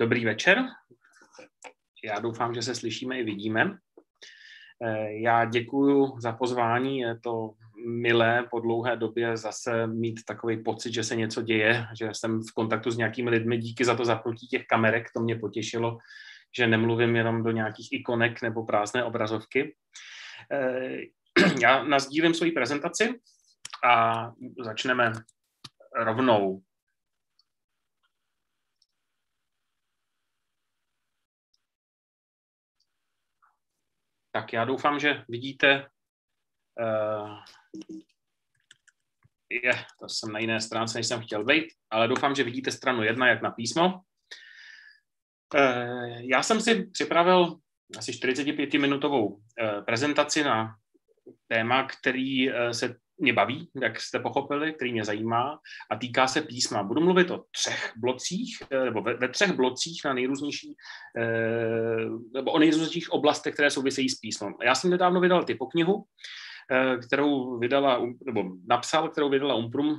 Dobrý večer. Já doufám, že se slyšíme i vidíme. Eh, já děkuji za pozvání, je to milé po dlouhé době zase mít takový pocit, že se něco děje, že jsem v kontaktu s nějakými lidmi díky za to zapnutí těch kamerek, to mě potěšilo, že nemluvím jenom do nějakých ikonek nebo prázdné obrazovky. Eh, já nazdílím svoji prezentaci a začneme rovnou. Tak já doufám, že vidíte, uh, je, to jsem na jiné stránce, než jsem chtěl být, ale doufám, že vidíte stranu jedna, jak na písmo. Uh, já jsem si připravil asi 45-minutovou uh, prezentaci na téma, který se mě baví, jak jste pochopili, který mě zajímá a týká se písma. Budu mluvit o třech blocích, eh, nebo ve, ve třech blocích na nejrůznější, eh, nebo o nejrůznějších oblastech, které souvisejí s písmem. Já jsem nedávno vydal typoknihu, eh, kterou vydala, nebo napsal, kterou vydala Umprum,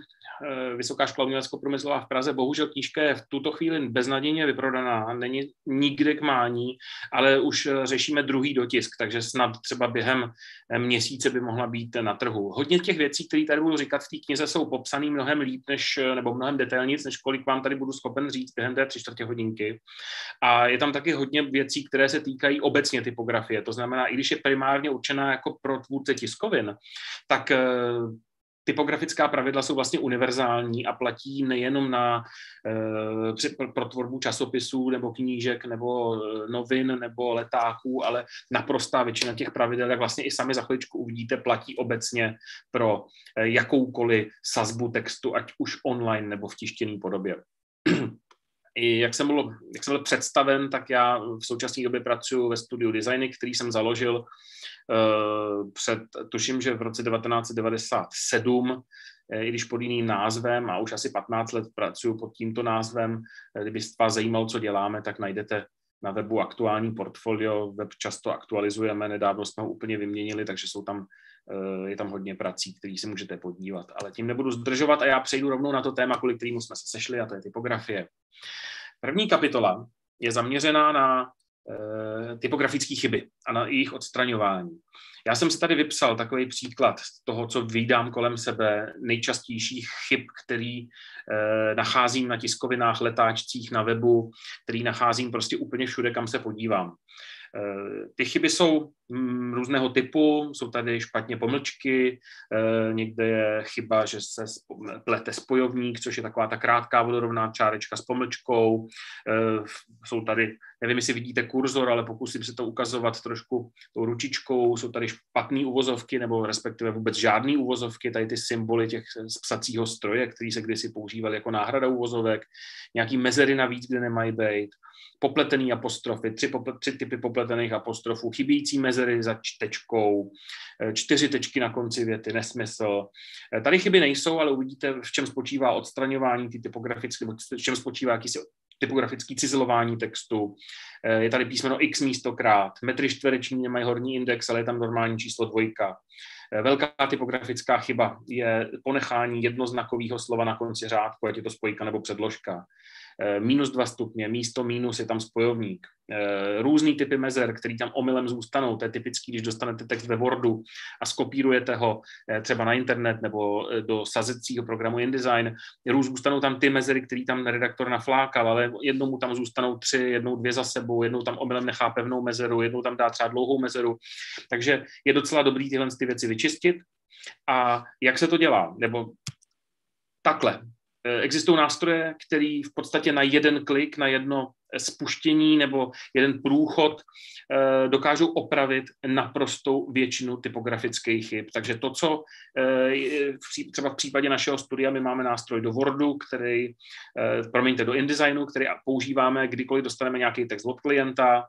Vysoká škola umělecko-průmyslová v Praze. Bohužel knížka je v tuto chvíli beznadějně vyprodaná, není nikde k mání, ale už eh, řešíme druhý dotisk, takže snad třeba během eh, měsíce by mohla být na trhu. Hodně těch věcí, které tady budu říkat v té knize, jsou popsané mnohem líp, než, nebo mnohem detailnější, než kolik vám tady budu schopen říct během té tři čtvrtě hodinky. A je tam taky hodně věcí, které se týkají obecně typografie. To znamená, i když je primárně určená jako pro tvůrce tiskovin, tak typografická pravidla jsou vlastně univerzální a platí nejenom na, e, pro tvorbu časopisů nebo knížek nebo eh, novin nebo letáků, ale naprostá většina těch pravidel, jak vlastně i sami za chviličku uvidíte, platí obecně pro e, jakoukoliv sazbu textu, ať už online nebo v tištěné podobě. I jak jsem, byl, jak jsem byl představen, tak já v současné době pracuji ve studiu Designy, který jsem založil Eh, před, tuším, že v roce 1997, eh, i když pod jiným názvem a už asi 15 let pracuji pod tímto názvem. Eh, kdyby vás zajímalo, co děláme, tak najdete na webu aktuální portfolio. Web často aktualizujeme, nedávno jsme ho úplně vyměnili, takže jsou tam, je tam hodně prací, který si můžete podívat. Ale tím nebudu zdržovat a já přejdu rovnou na to téma, kvůli kterému jsme se sešli, a to je typografie. První kapitola je zaměřená na Eh, typografické chyby a na jejich odstraňování. Já jsem si tady vypsal takový příklad z toho, co vydám kolem sebe, nejčastějších chyb, který eh, nacházím na tiskovinách, letáčcích, na webu, který nacházím prostě úplně všude, kam se podívám. Eh, ty chyby jsou mm, různého typu, jsou tady špatně pomlčky, eh, někde je chyba, že se plete spojovník, což je taková ta krátká vodorovná čárečka s pomlčkou. Eh, jsou tady, nevím, jestli vidíte kurzor, ale pokusím se to ukazovat trošku tou ručičkou. Jsou tady špatné uvozovky, nebo respektive vůbec žádné uvozovky, tady ty symboly těch z psacího stroje, který se kdysi používal jako náhrada uvozovek, nějaký mezery navíc, kde nemají být popletený apostrofy, tři, pople, tři typy popletených apostrofů, chybějící mezery za tečkou, eh, čtyři tečky na konci věty, nesmysl. Eh, tady chyby nejsou, ale uvidíte, v čem spočívá odstraňování ty typografické, v čem spočívá jakýsi typografický cizelování textu. Eh, je tady písmeno x místokrát, metry čtvereční nemají horní index, ale je tam normální číslo dvojka. Velká typografická chyba je ponechání jednoznakového slova na konci řádku, ať je to spojka nebo předložka. Eh, minus dva stupně, místo minus je tam spojovník. Eh, různý typy mezer, který tam omylem zůstanou, to je typický, když dostanete text ve Wordu a skopírujete ho eh, třeba na internet nebo do sazecího programu InDesign, růz zůstanou tam ty mezery, který tam redaktor naflákal, ale jednou mu tam zůstanou tři, jednou dvě za sebou, jednou tam omylem nechá pevnou mezeru, jednou tam dá třeba dlouhou mezeru. Takže je docela dobrý tyhle ty věci vyčistit. A jak se to dělá? Nebo takhle. Eh, existují nástroje, které v podstatě na jeden klik, na jedno spuštění nebo jeden průchod eh, dokážou opravit naprostou většinu typografických chyb. Takže to, co eh, třeba v případě našeho studia, my máme nástroj do Wordu, který, eh, promiňte, do InDesignu, který používáme, kdykoliv dostaneme nějaký text od klienta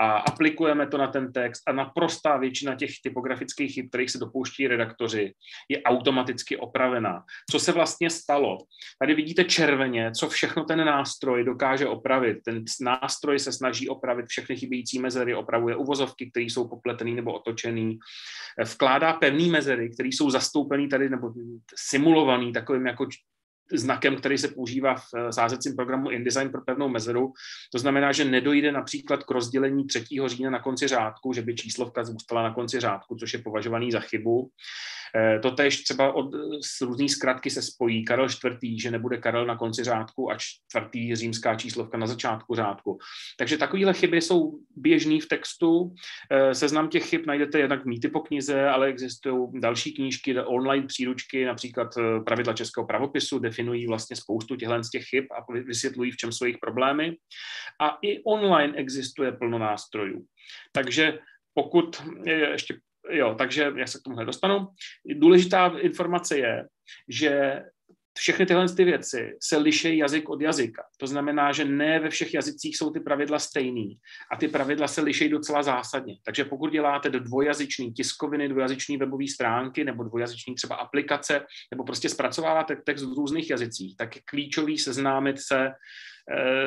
a aplikujeme to na ten text a naprostá většina těch typografických chyb, kterých se dopouští redaktoři, je automaticky opravená. Co se vlastně stalo? Tady vidíte červeně, co všechno ten nástroj dokáže opravit. Ten nástroj se snaží opravit všechny chybějící mezery, opravuje uvozovky, které jsou popletený nebo otočený, vkládá pevné mezery, které jsou zastoupený tady nebo simulovaný takovým jako znakem, který se používá v eh, sázecím programu InDesign pro pevnou mezeru. To znamená, že nedojde například k rozdělení 3. října na konci řádku, že by číslovka zůstala na konci řádku, což je považovaný za chybu. Eh, to tež třeba od, z různých zkratky se spojí. Karel IV., že nebude Karel na konci řádku a čtvrtý římská číslovka na začátku řádku. Takže takovéhle chyby jsou běžný v textu. Eh, seznam těch chyb najdete jednak v mýty po knize, ale existují další knížky, online příručky, například eh, pravidla českého pravopisu, definují vlastně spoustu těchto z těch chyb a vysvětlují, v čem jsou jejich problémy. A i online existuje plno nástrojů. Takže pokud ještě jo, takže já se k tomuhle dostanu. Důležitá informace je, že všechny tyhle ty věci se liší jazyk od jazyka. To znamená, že ne ve všech jazycích jsou ty pravidla stejný a ty pravidla se liší docela zásadně. Takže pokud děláte do tiskoviny, dvojazyčný webové stránky nebo dvojazyčný třeba aplikace, nebo prostě zpracováváte text v různých jazycích, tak je klíčový seznámit se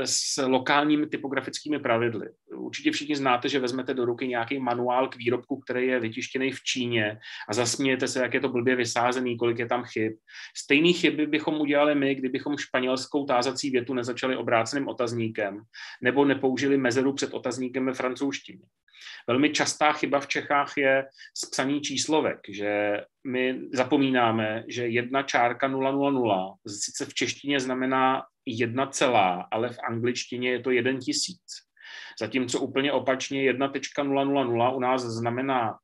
s lokálními typografickými pravidly. Určitě všichni znáte, že vezmete do ruky nějaký manuál k výrobku, který je vytištěný v Číně a zasmějete se, jak je to blbě vysázený, kolik je tam chyb. Stejný chyby bychom udělali my, kdybychom španělskou tázací větu nezačali obráceným otazníkem nebo nepoužili mezeru před otazníkem ve francouzštině. Velmi častá chyba v Čechách je z psaní číslovek, že my zapomínáme, že jedna čárka 000 sice v češtině znamená jedna celá, ale v angličtině je to jeden tisíc. Zatímco úplně opačně 1.000 u nás znamená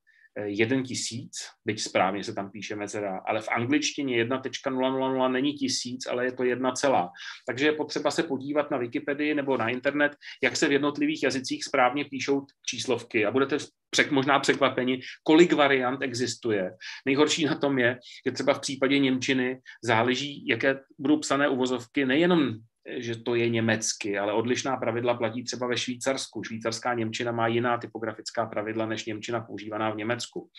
jeden tisíc, byť správně se tam píše mezera, ale v angličtině 1.000 není tisíc, ale je to jedna celá. Takže je potřeba se podívat na Wikipedii nebo na internet, jak se v jednotlivých jazycích správně píšou číslovky a budete přek, možná překvapeni, kolik variant existuje. Nejhorší na tom je, že třeba v případě Němčiny záleží, jaké budou psané uvozovky, nejenom že to je německy, ale odlišná pravidla platí třeba ve Švýcarsku. Švýcarská Němčina má jiná typografická pravidla než Němčina používaná v Německu.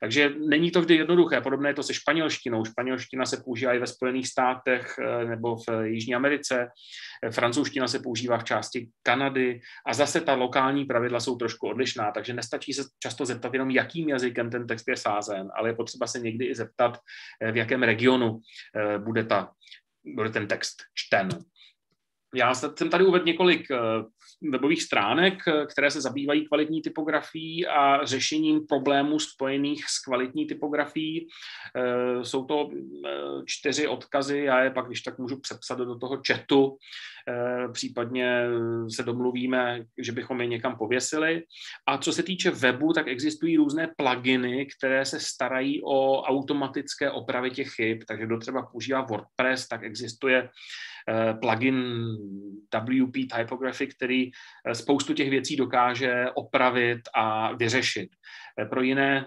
Takže není to vždy jednoduché. Podobné je to se španělštinou. Španělština se používá i ve Spojených státech eh, nebo v Jižní Americe. Eh, francouzština se používá v části Kanady a zase ta lokální pravidla jsou trošku odlišná, takže nestačí se často zeptat jenom, jakým jazykem ten text je sázen, ale je potřeba se někdy i zeptat, eh, v jakém regionu bude, ta, bude ten text čten. Já jsem tady uvedl několik eh, webových stránek, eh, které se zabývají kvalitní typografií a řešením problémů spojených s kvalitní typografií. Eh, jsou to čtyři odkazy, já je pak, když tak můžu přepsat do toho chatu, případně se domluvíme, že bychom je někam pověsili. A co se týče webu, tak existují různé pluginy, které se starají o automatické opravy těch chyb, takže kdo třeba používá WordPress, tak existuje plugin WP Typography, který eh, spoustu těch věcí dokáže opravit a vyřešit. Eh, pro jiné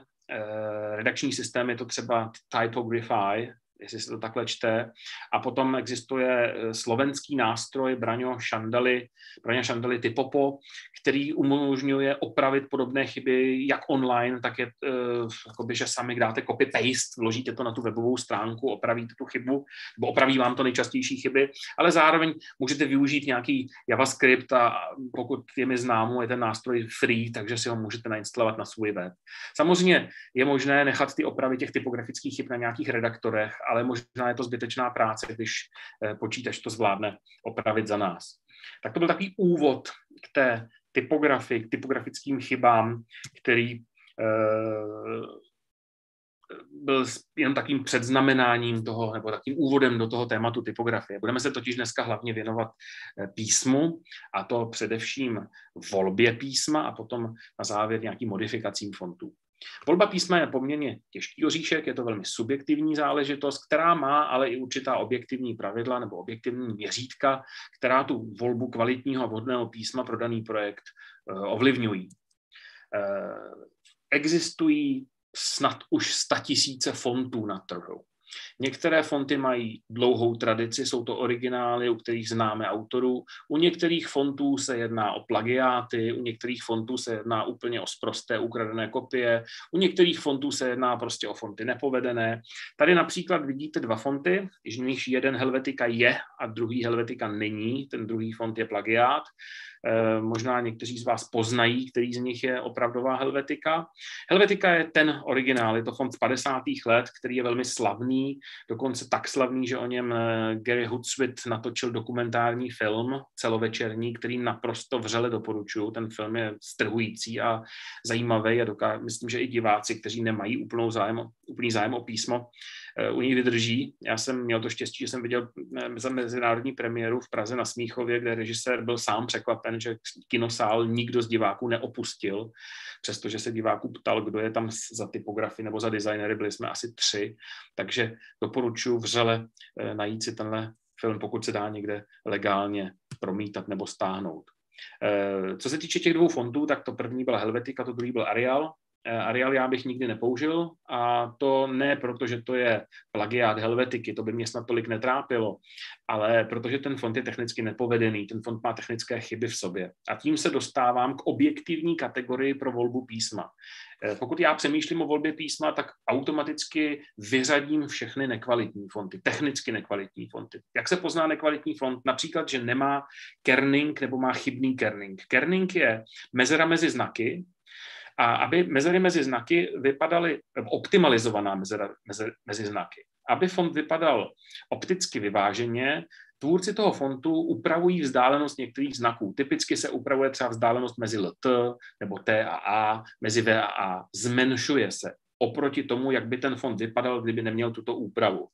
redakční systémy to třeba Typography, jestli se to takhle čte. A potom existuje eh, slovenský nástroj Braňo Šandali, Braňo Šandali Typopo, který umožňuje opravit podobné chyby jak online, tak je, uh, jakoby, že sami dáte copy-paste, vložíte to na tu webovou stránku, opravíte tu chybu, nebo opraví vám to nejčastější chyby, ale zároveň můžete využít nějaký JavaScript a pokud je mi známo, je ten nástroj free, takže si ho můžete nainstalovat na svůj web. Samozřejmě je možné nechat ty opravy těch typografických chyb na nějakých redaktorech, ale možná je to zbytečná práce, když eh, počítač to zvládne opravit za nás. Tak to byl takový úvod k té typografii, k typografickým chybám, který eh, byl jen takým předznamenáním toho, nebo takým úvodem do toho tématu typografie. Budeme se totiž dneska hlavně věnovat eh, písmu, a to především volbě písma a potom na závěr nějakým modifikacím fontů. Volba písma je poměrně těžký oříšek, je to velmi subjektivní záležitost, která má ale i určitá objektivní pravidla nebo objektivní měřítka, která tu volbu kvalitního a vhodného písma pro daný projekt eh, ovlivňují. Eh, existují snad už tisíce fontů na trhu. Některé fonty mají dlouhou tradici, jsou to originály, u kterých známe autorů. U některých fontů se jedná o plagiáty, u některých fontů se jedná úplně o sprosté ukradené kopie, u některých fontů se jedná prostě o fonty nepovedené. Tady například vidíte dva fonty, z nich jeden Helvetika je a druhý Helvetika není, ten druhý font je plagiát. Možná někteří z vás poznají, který z nich je opravdová Helvetika. Helvetika je ten originál, je to fond z 50. let, který je velmi slavný, dokonce tak slavný, že o něm Gary Hoodswit natočil dokumentární film celovečerní, který naprosto vřele doporučuju. Ten film je strhující a zajímavý a doká- myslím, že i diváci, kteří nemají úplnou zájem, úplný zájem o písmo, Eh, u ní vydrží. Já jsem měl to štěstí, že jsem viděl eh, za mezinárodní premiéru v Praze na Smíchově, kde režisér byl sám překvapen, že kinosál nikdo z diváků neopustil, přestože se diváků ptal, kdo je tam za typografy nebo za designery, byli jsme asi tři, takže doporučuji vřele eh, najít si tenhle film, pokud se dá někde legálně promítat nebo stáhnout. Co se týče těch dvou fondů, tak to první byla Helvetica, to druhý byl Arial. Eh, Arial já bych nikdy nepoužil a to ne proto, že to je plagiát Helvetiky, to by mě snad tolik netrápilo, ale protože ten fond je technicky nepovedený, ten fond má technické chyby v sobě. A tím se dostávám k objektivní kategorii pro volbu písma. Eh, pokud já přemýšlím o volbě písma, tak automaticky vyřadím všechny nekvalitní fonty, technicky nekvalitní fonty. Jak se pozná nekvalitní font? Například, že nemá kerning nebo má chybný kerning. Kerning je mezera mezi znaky, a aby mezery mezi znaky vypadaly, optimalizovaná mezera mezi, mezi znaky, aby font vypadal opticky vyváženě, tvůrci toho fontu upravují vzdálenost některých znaků. Typicky se upravuje třeba vzdálenost mezi LT nebo T a A, mezi V a A. Zmenšuje se oproti tomu, jak by ten fond vypadal, kdyby neměl tuto úpravu.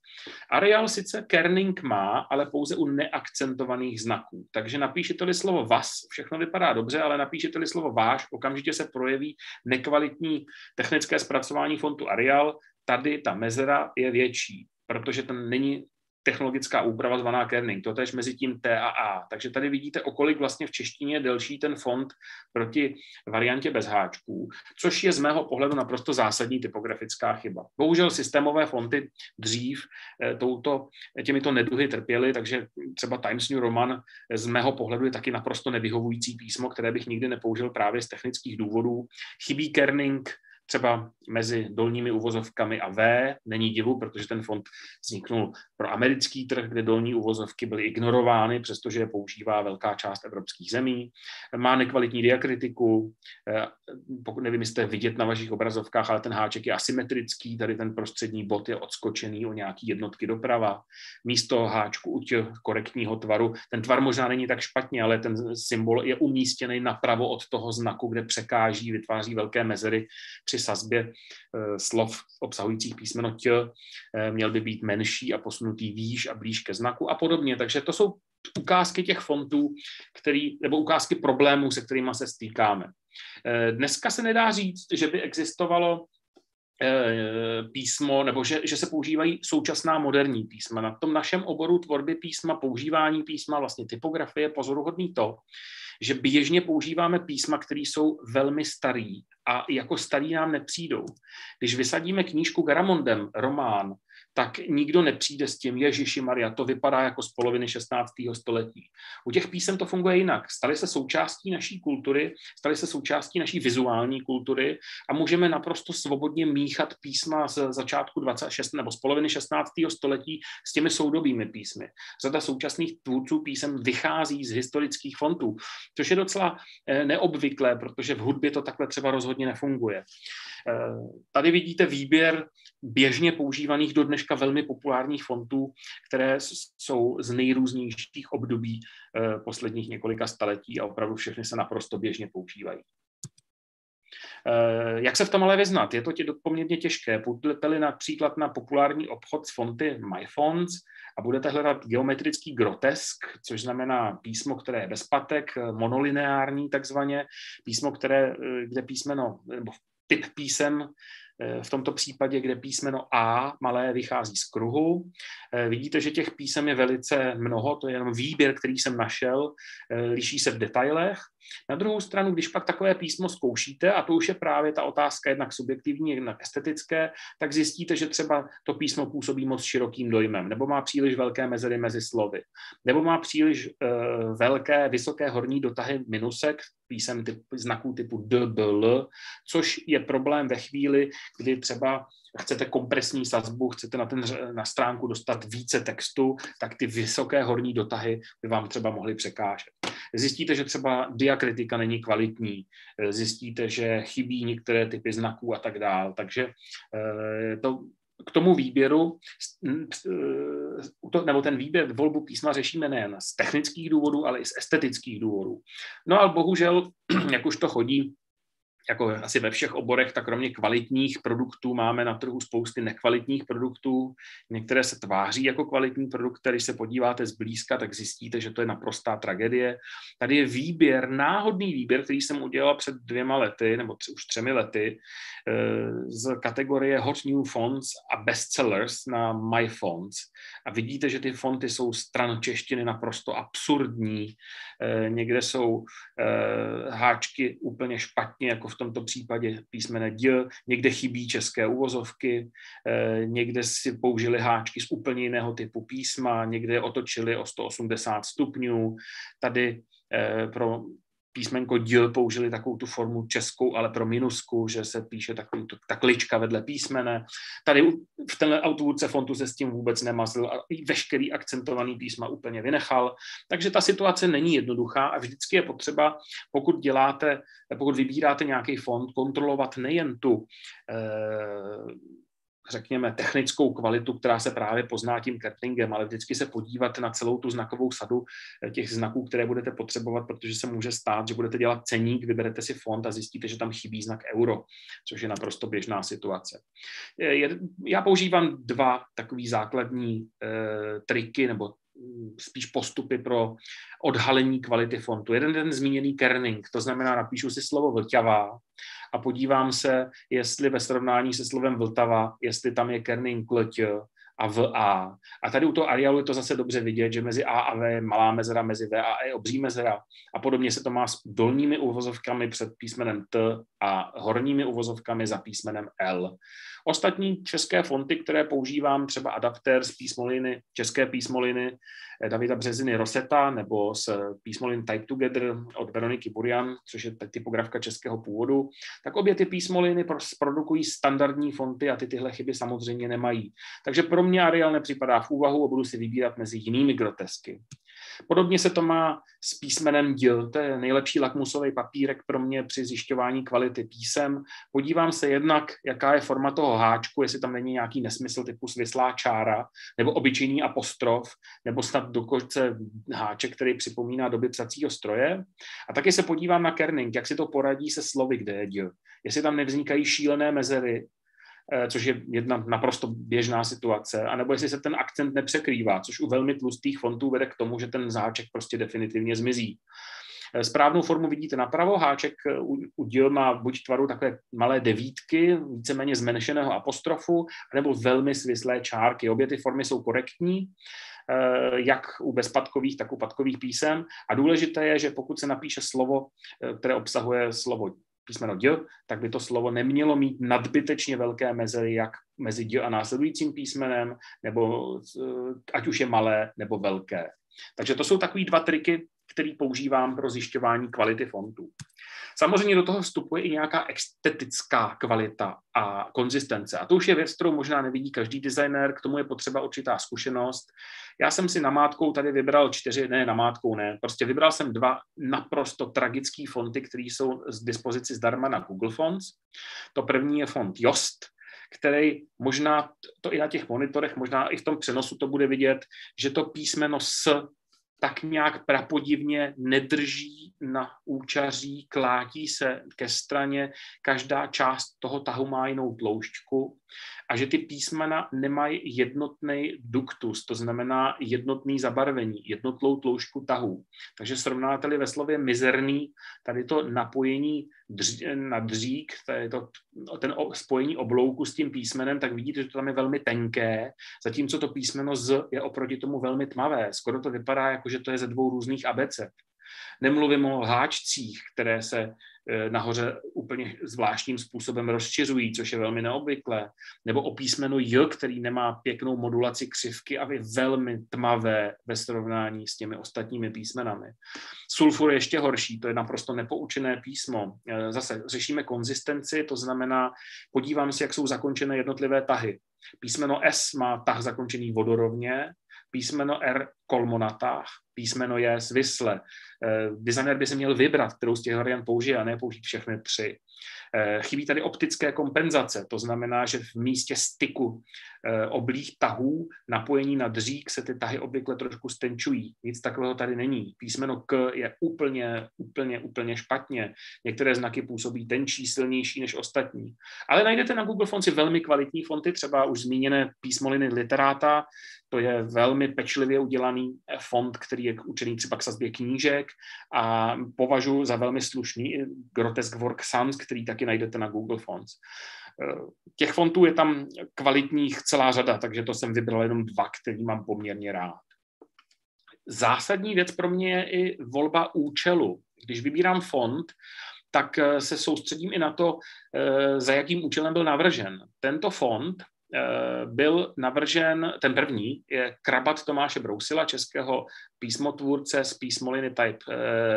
Arial sice kerning má, ale pouze u neakcentovaných znaků. Takže napíšete-li slovo vas, všechno vypadá dobře, ale napíšete-li slovo váš, okamžitě se projeví nekvalitní technické zpracování fontu Arial. Tady ta mezera je větší, protože ten není technologická úprava zvaná kerning, to tež mezi tím T a A. Takže tady vidíte, o kolik vlastně v češtině je delší ten font proti variantě bez háčků, což je z mého pohledu naprosto zásadní typografická chyba. Bohužel systémové fonty dřív eh, touto, těmito neduhy trpěly, takže třeba Times New Roman z mého pohledu je taky naprosto nevyhovující písmo, které bych nikdy nepoužil právě z technických důvodů. Chybí kerning, třeba mezi dolními uvozovkami a V. Není divu, protože ten fond vzniknul pro americký trh, kde dolní uvozovky byly ignorovány, přestože je používá velká část evropských zemí. Má nekvalitní diakritiku, eh, pokud nevím, jestli vidět na vašich obrazovkách, ale ten háček je asymetrický, tady ten prostřední bod je odskočený o nějaký jednotky doprava. Místo háčku u korektního tvaru, ten tvar možná není tak špatně, ale ten symbol je umístěný napravo od toho znaku, kde překáží, vytváří velké mezery při při sazbě eh, slov obsahujících písmeno T eh, měl by být menší a posunutý výš a blíž ke znaku a podobně. Takže to jsou ukázky těch fontů, který, nebo ukázky problémů, se kterými se stýkáme. Eh, dneska se nedá říct, že by existovalo písmo, nebo že, že se používají současná moderní písma. Na tom našem oboru tvorby písma, používání písma, vlastně typografie, pozoruhodný to, že běžně používáme písma, které jsou velmi starý a jako starý nám nepřijdou. Když vysadíme knížku Garamondem, román, tak nikdo nepřijde s tím, Ježíši Maria, to vypadá jako z poloviny 16. století. U těch písem to funguje jinak. Stali se součástí naší kultury, stali se součástí naší vizuální kultury a můžeme naprosto svobodně míchat písma z začátku 26. nebo z poloviny 16. století s těmi soudobými písmy. Řada současných tvůrců písem vychází z historických fontů, což je docela eh, neobvyklé, protože v hudbě to takhle třeba rozhodně nefunguje. Eh, tady vidíte výběr běžně používaných do dneška velmi populárních fontů, které jsou z nejrůznějších období eh, posledních několika staletí a opravdu všechny se naprosto běžně používají. Eh, jak se v tom ale vyznat? Je to tě poměrně těžké. Půjdete-li například na populární obchod s fonty MyFonts a budete hledat geometrický grotesk, což znamená písmo, které je bez patek, monolineární takzvaně, písmo, které, kde písmeno, nebo typ písem Eh, v tomto případě, kde písmeno A malé vychází z kruhu. Eh, vidíte, že těch písem je velice mnoho, to je jenom výběr, který jsem našel, eh, liší se v detailech. Na druhou stranu, když pak takové písmo zkoušíte, a to už je právě ta otázka jednak subjektivní, jednak estetické, tak zjistíte, že třeba to písmo působí moc širokým dojmem, nebo má příliš velké mezery mezi slovy, nebo má příliš uh, velké, vysoké horní dotahy minusek, písem typ, znaků typu D, B, L, což je problém ve chvíli, kdy třeba chcete kompresní sazbu, chcete na, ten, na stránku dostat více textu, tak ty vysoké horní dotahy by vám třeba mohly překážet. Zjistíte, že třeba diakritika není kvalitní, zjistíte, že chybí některé typy znaků a tak dále. Takže to k tomu výběru, nebo ten výběr volbu písma řešíme nejen z technických důvodů, ale i z estetických důvodů. No ale bohužel, jak už to chodí, jako asi ve všech oborech, tak kromě kvalitních produktů máme na trhu spousty nekvalitních produktů. Některé se tváří jako kvalitní produkt, když se podíváte zblízka, tak zjistíte, že to je naprostá tragédie. Tady je výběr, náhodný výběr, který jsem udělal před dvěma lety, nebo tři, už třemi lety, eh, z kategorie Hot New Fonts a Bestsellers na My Fonts. A vidíte, že ty fonty jsou stran češtiny naprosto absurdní. Eh, někde jsou eh, háčky úplně špatně, jako v tomto případě písmene D, někde chybí české uvozovky, eh, někde si použili háčky z úplně jiného typu písma, někde otočili o 180 stupňů. Tady eh, pro písmenko D použili takovou tu formu českou, ale pro minusku, že se píše takový ta klička vedle písmene. Tady v tenhle autovůdce fontu se s tím vůbec nemazl a veškerý akcentovaný písma úplně vynechal. Takže ta situace není jednoduchá a vždycky je potřeba, pokud děláte, pokud vybíráte nějaký fond, kontrolovat nejen tu eh, řekněme, technickou kvalitu, která se právě pozná tím kertlingem, ale vždycky se podívat na celou tu znakovou sadu eh, těch znaků, které budete potřebovat, protože se může stát, že budete dělat ceník, vyberete si fond a zjistíte, že tam chybí znak euro, což je naprosto běžná situace. Eh, já používám dva takové základní eh, triky nebo spíš postupy pro odhalení kvality fontu. Jeden ten zmíněný kerning, to znamená, napíšu si slovo vlťavá a podívám se, jestli ve srovnání se slovem Vltava, jestli tam je kerning kleť a v A. A tady u toho areálu je to zase dobře vidět, že mezi A a V je malá mezera, mezi V a E obří mezera. A podobně se to má s dolními uvozovkami před písmenem T a horními uvozovkami za písmenem L. Ostatní české fonty, které používám, třeba adaptér z písmoliny, české písmoliny eh, Davida Březiny Rosetta nebo z písmolin Type Together od Veroniky Burian, což je typografka českého původu, tak obě ty písmoliny produkují standardní fonty a ty tyhle chyby samozřejmě nemají. Takže pro mě Arial nepřipadá v úvahu a budu si vybírat mezi jinými grotesky. Podobně se to má s písmenem díl. To je nejlepší lakmusový papírek pro mě při zjišťování kvality písem. Podívám se jednak, jaká je forma toho háčku, jestli tam není nějaký nesmysl typu svislá čára, nebo obyčejný apostrof, nebo snad dokonce háček, který připomíná doby psacího stroje. A taky se podívám na kerning, jak si to poradí se slovy, kde je díl. Jestli tam nevznikají šílené mezery, což je jedna naprosto běžná situace, anebo jestli se ten akcent nepřekrývá, což u velmi tlustých fontů vede k tomu, že ten záček prostě definitivně zmizí. Eh, správnou formu vidíte napravo, háček eh, u díl má buď tvaru takové malé devítky, víceméně zmenšeného apostrofu, nebo velmi svislé čárky. Obě ty formy jsou korektní, jak u bezpadkových, tak u padkových písem. A důležité je, že pokud se napíše slovo, které obsahuje slovo písmeno D, tak by to slovo nemělo mít nadbytečně velké mezery, jak mezi D a následujícím písmenem, nebo eh, ať už je malé nebo velké. Takže to jsou takový dva triky, který používám pro zjišťování kvality fontů. Samozřejmě do toho vstupuje i nějaká estetická kvalita a konzistence. A to už je věc, kterou možná nevidí každý designer, k tomu je potřeba určitá zkušenost. Já jsem si namátkou tady vybral čtyři, ne namátkou ne, prostě vybral jsem dva naprosto tragické fonty, které jsou z dispozici zdarma na Google Fonts. To první je font Jost, který možná, to i na těch monitorech, možná i v tom přenosu to bude vidět, že to písmeno S tak nějak prapodivně nedrží na účaří, klátí se ke straně, každá část toho tahu má jinou tloušťku a že ty písmena nemají jednotný duktus, to znamená jednotný zabarvení, jednotlou tloušku tahů. Takže srovnáte-li ve slově mizerný, tady to napojení dř- na dřík, tady to, ten spojení oblouku s tím písmenem, tak vidíte, že to tam je velmi tenké, zatímco to písmeno z je oproti tomu velmi tmavé. Skoro to vypadá, jako že to je ze dvou různých abeced. Nemluvím o háčcích, které se nahoře úplně zvláštním způsobem rozšiřují, což je velmi neobvyklé. Nebo o písmeno J, který nemá pěknou modulaci křivky a je velmi tmavé ve srovnání s těmi ostatními písmenami. Sulfur je ještě horší, to je naprosto nepoučené písmo. Eh, zase řešíme konzistenci, to znamená, podívám se, jak jsou zakončené jednotlivé tahy. Písmeno S má tah zakončený vodorovně, písmeno R kolmonatách, písmeno je svisle. Eh, designer by se měl vybrat, kterou z těch variant použije a ne použít všechny tři. Eh, chybí tady optické kompenzace, to znamená, že v místě styku eh, oblých tahů, napojení na dřík, se ty tahy obvykle trošku stenčují. Nic takového tady není. Písmeno K je úplně, úplně, úplně špatně. Některé znaky působí tenčí, silnější než ostatní. Ale najdete na Google Fonts velmi kvalitní fonty, třeba už zmíněné písmoliny literáta, to je velmi pečlivě udělaný font, který je učený třeba k sazbě knížek a považuji za velmi slušný Grotesque Work Sans, který taky najdete na Google Fonts. Těch fontů je tam kvalitních celá řada, takže to jsem vybral jenom dva, který mám poměrně rád. Zásadní věc pro mě je i volba účelu. Když vybírám font, tak eh, se soustředím i na to, eh, za jakým účelem byl navržen. Tento font byl navržen, ten první je Krabat Tomáše Brousila, českého písmotvůrce z písmoliny type,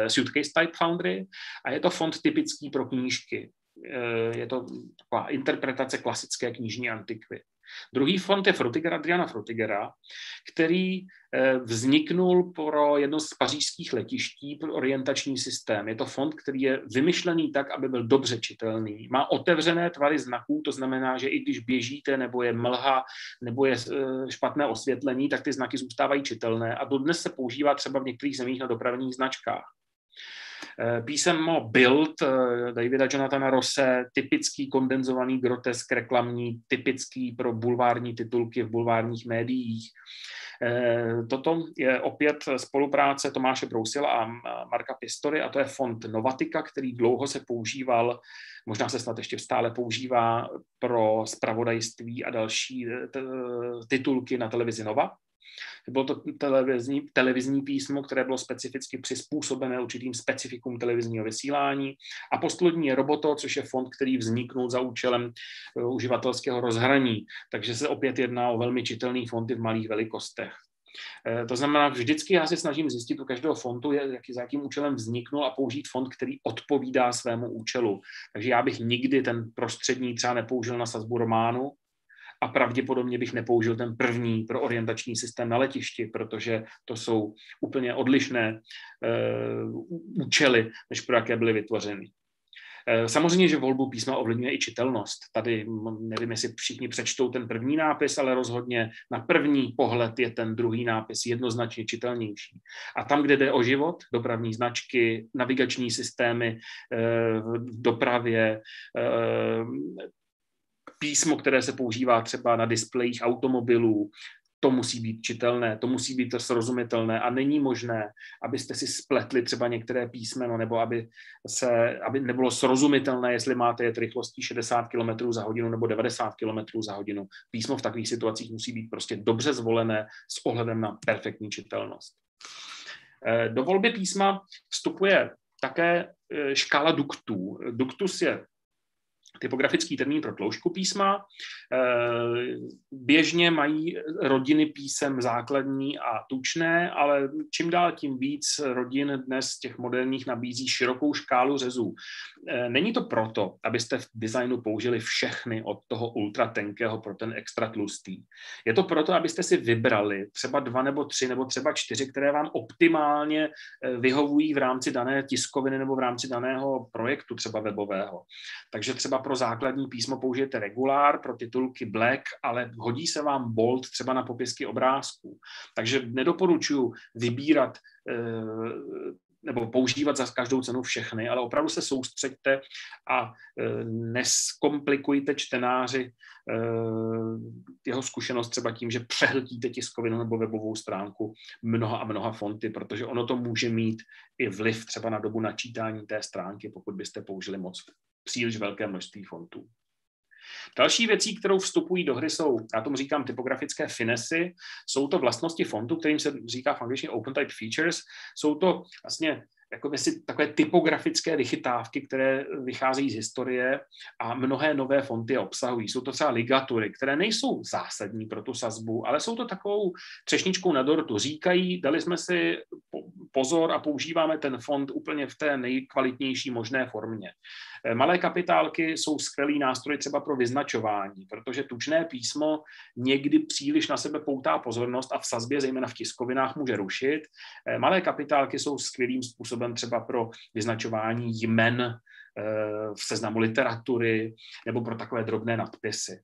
Suitcase Type Foundry a je to font typický pro knížky. Eh, je to taková interpretace klasické knižní antikvy. Druhý fond je Frutigera, Adriana Frutigera, který eh, vzniknul pro jedno z pařížských letiští pro orientační systém. Je to fond, který je vymyšlený tak, aby byl dobře čitelný. Má otevřené tvary znaků, to znamená, že i když běžíte, nebo je mlha, nebo je eh, špatné osvětlení, tak ty znaky zůstávají čitelné a dodnes se používá třeba v některých zemích na dopravních značkách. Eh, písmo Build eh, Davida Jonathana Rose, typický kondenzovaný grotesk reklamní, typický pro bulvární titulky v bulvárních médiích. Eh, toto je opět spolupráce Tomáše Brousila a Marka Pistory a to je fond Novatika, který dlouho se používal, možná se snad ještě stále používá pro spravodajství a další titulky na televizi Nova. Bylo to televizní, televizní písmo, které bylo specificky přizpůsobené určitým specifikům televizního vysílání. A poslední Roboto, což je fond, který vzniknul za účelem uh, uživatelského rozhraní. Takže se opět jedná o velmi čitelný fonty v malých velikostech. Eh, to znamená, vždycky já se snažím zjistit u každého fontu, jaký, za jakým účelem vzniknul a použít fond, který odpovídá svému účelu. Takže já bych nikdy ten prostřední třeba nepoužil na sazbu románu, a pravděpodobně bych nepoužil ten první pro orientační systém na letišti, protože to jsou úplně odlišné uh, účely, než pro jaké byly vytvořeny. Eh, samozřejmě, že volbu písma ovlivňuje i čitelnost. Tady nevím, jestli všichni přečtou ten první nápis, ale rozhodně na první pohled je ten druhý nápis jednoznačně čitelnější. A tam, kde jde o život, dopravní značky, navigační systémy eh, v dopravě, písmo, které se používá třeba na displejích automobilů, to musí být čitelné, to musí být srozumitelné a není možné, abyste si spletli třeba některé písmeno nebo aby, se, aby nebylo srozumitelné, jestli máte jet rychlostí 60 km za hodinu nebo 90 km za hodinu. Písmo v takových situacích musí být prostě dobře zvolené s ohledem na perfektní čitelnost. Eh, do volby písma vstupuje také eh, škála duktů. Duktus je typografický termín pro tloušku písma. Eh, běžně mají rodiny písem základní a tučné, ale čím dál tím víc rodin dnes těch moderních nabízí širokou škálu řezů. Eh, není to proto, abyste v designu použili všechny od toho ultra tenkého pro ten extra tlustý. Je to proto, abyste si vybrali třeba dva nebo tři nebo třeba čtyři, které vám optimálně eh, vyhovují v rámci dané tiskoviny nebo v rámci daného projektu třeba webového. Takže třeba pro základní písmo použijete regulár, pro titulky black, ale hodí se vám bold třeba na popisky obrázků. Takže nedoporučuji vybírat eh, nebo používat za každou cenu všechny, ale opravdu se soustřeďte a eh, neskomplikujte čtenáři eh, jeho zkušenost třeba tím, že přehltíte tiskovinu nebo webovou stránku mnoha a mnoha fonty, protože ono to může mít i vliv třeba na dobu načítání té stránky, pokud byste použili moc příliš velké množství fontů. Další věcí, kterou vstupují do hry, jsou, já tomu říkám, typografické finesy. Jsou to vlastnosti fontu, kterým se říká v angličtině open type features. Jsou to vlastně jako si takové typografické vychytávky, které vycházejí z historie a mnohé nové fonty obsahují. Jsou to třeba ligatury, které nejsou zásadní pro tu sazbu, ale jsou to takovou třešničkou na dortu. Říkají, dali jsme si pozor a používáme ten fond úplně v té nejkvalitnější možné formě. Eh, malé kapitálky jsou skvělý nástroj třeba pro vyznačování, protože tučné písmo někdy příliš na sebe poutá pozornost a v sazbě, zejména v tiskovinách, může rušit. Eh, malé kapitálky jsou skvělým způsobem třeba pro vyznačování jmen eh, v seznamu literatury nebo pro takové drobné nadpisy.